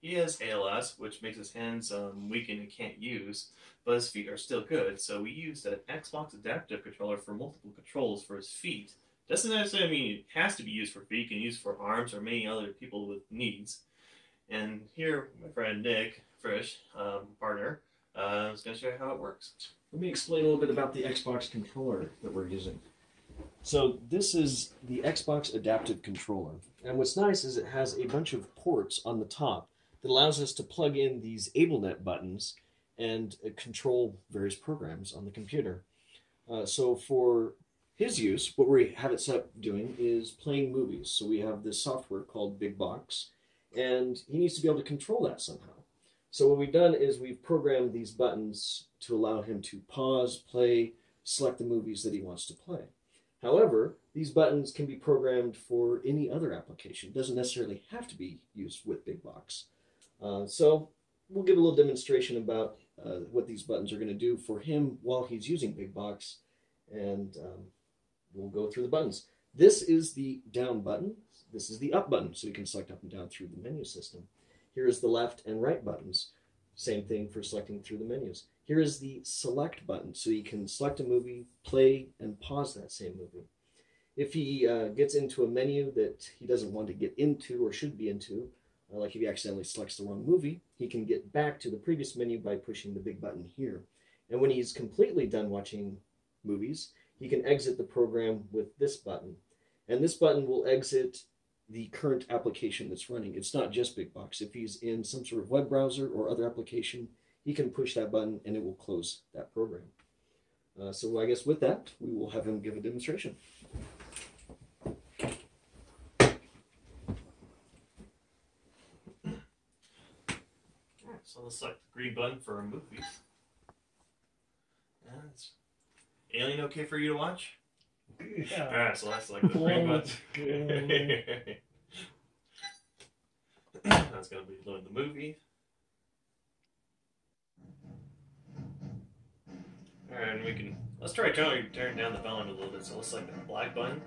He has ALS, which makes his hands um, weak and he can't use, but his feet are still good. So we used an Xbox adaptive controller for multiple controls for his feet. Doesn't necessarily mean it has to be used for feet, can use for arms or many other people with needs. And here, my friend Nick Frisch, um, partner, uh, is going to show you how it works. Let me explain a little bit about the Xbox controller that we're using. So this is the Xbox Adaptive Controller. And what's nice is it has a bunch of ports on the top that allows us to plug in these AbleNet buttons and uh, control various programs on the computer. Uh, so for his use, what we have it set up doing is playing movies. So we have this software called Big Box, and he needs to be able to control that somehow. So what we've done is we've programmed these buttons to allow him to pause, play, select the movies that he wants to play. However, these buttons can be programmed for any other application. It doesn't necessarily have to be used with Big Box. Uh, so we'll give a little demonstration about uh, what these buttons are going to do for him while he's using Big Box. And um, we'll go through the buttons. This is the down button. This is the up button, so you can select up and down through the menu system. Here is the left and right buttons. Same thing for selecting through the menus. Here is the select button, so you can select a movie, play, and pause that same movie. If he uh, gets into a menu that he doesn't want to get into or should be into, uh, like if he accidentally selects the wrong movie, he can get back to the previous menu by pushing the big button here. And when he's completely done watching movies, he can exit the program with this button. And this button will exit the current application that's running. It's not just Big Box. If he's in some sort of web browser or other application, he can push that button and it will close that program. Uh, so I guess with that, we will have him give a demonstration. so let's select the green button for movies. And Alien okay for you to watch? Yeah. All right, so that's like the green button. that's gonna be loading the movie. All right, and we can let's try turning turn down the volume a little bit. So let's select the black button.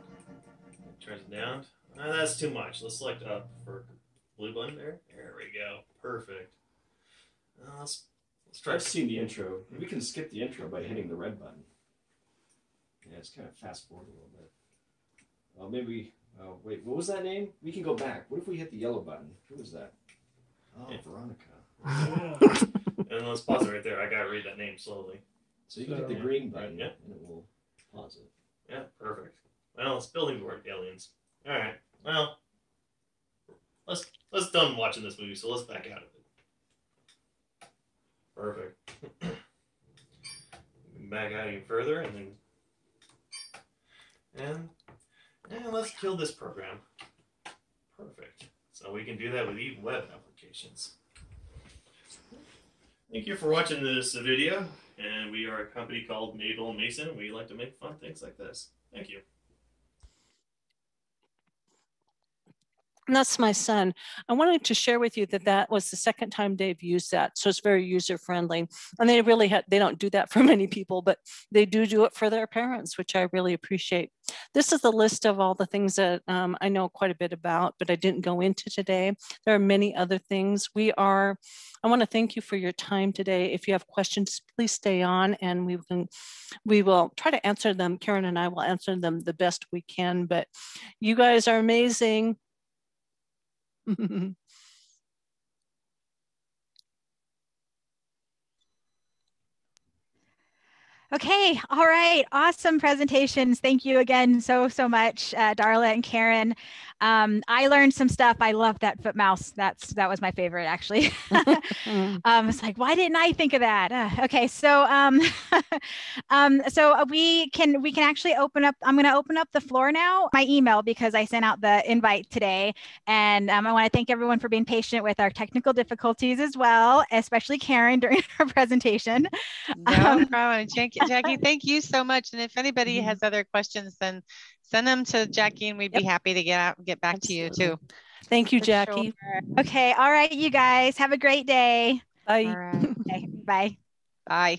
Turns it down. Uh, that's too much. Let's select up for blue button there. There we go. Perfect. Uh, let's let's try. I've seen the intro. We can skip the intro by hitting the red button. Yeah, it's kind of fast forward a little bit. Oh, maybe. Oh, wait. What was that name? We can go back. What if we hit the yellow button? Who was that? Oh, Yeah. Veronica. And let's pause it right there. I gotta read that name slowly. So you can hit the green button, Yeah. and it will pause it. Yeah, perfect. Well, it's building toward aliens. All right. Well, let's let's done watching this movie. So let's back out of it. Perfect. back out even further, and then and and let's kill this program. Perfect. So we can do that with even web applications. Thank you for watching this video. And we are a company called Mabel Mason. We like to make fun things like this. Thank you. And that's my son. I wanted to share with you that that was the second time they've used that. So it's very user friendly. And they really had, they don't do that for many people, but they do do it for their parents, which I really appreciate. This is the list of all the things that um, I know quite a bit about, but I didn't go into today. There are many other things. We are, I want to thank you for your time today. If you have questions, please stay on and we can, we will try to answer them. Karen and I will answer them the best we can, but you guys are amazing. Okay, all right, awesome presentations. Thank you again so, so much, uh, Darla and Karen. Um, I learned some stuff. I love that foot mouse. That's that was my favorite actually. um, it's like, why didn't I think of that? Uh, okay, so um, um, so uh, we can we can actually open up. I'm going to open up the floor now. My email because I sent out the invite today, and um, I want to thank everyone for being patient with our technical difficulties as well, especially Karen during her presentation. No Um, problem. Jackie, Jackie, thank you so much. And if anybody has other questions, then send them to Jackie and we'd be happy to get out, get back to you too. Thank you, For Jackie. sure. Okay, all right, you guys have a great day. Bye. All right. Okay, bye. Bye.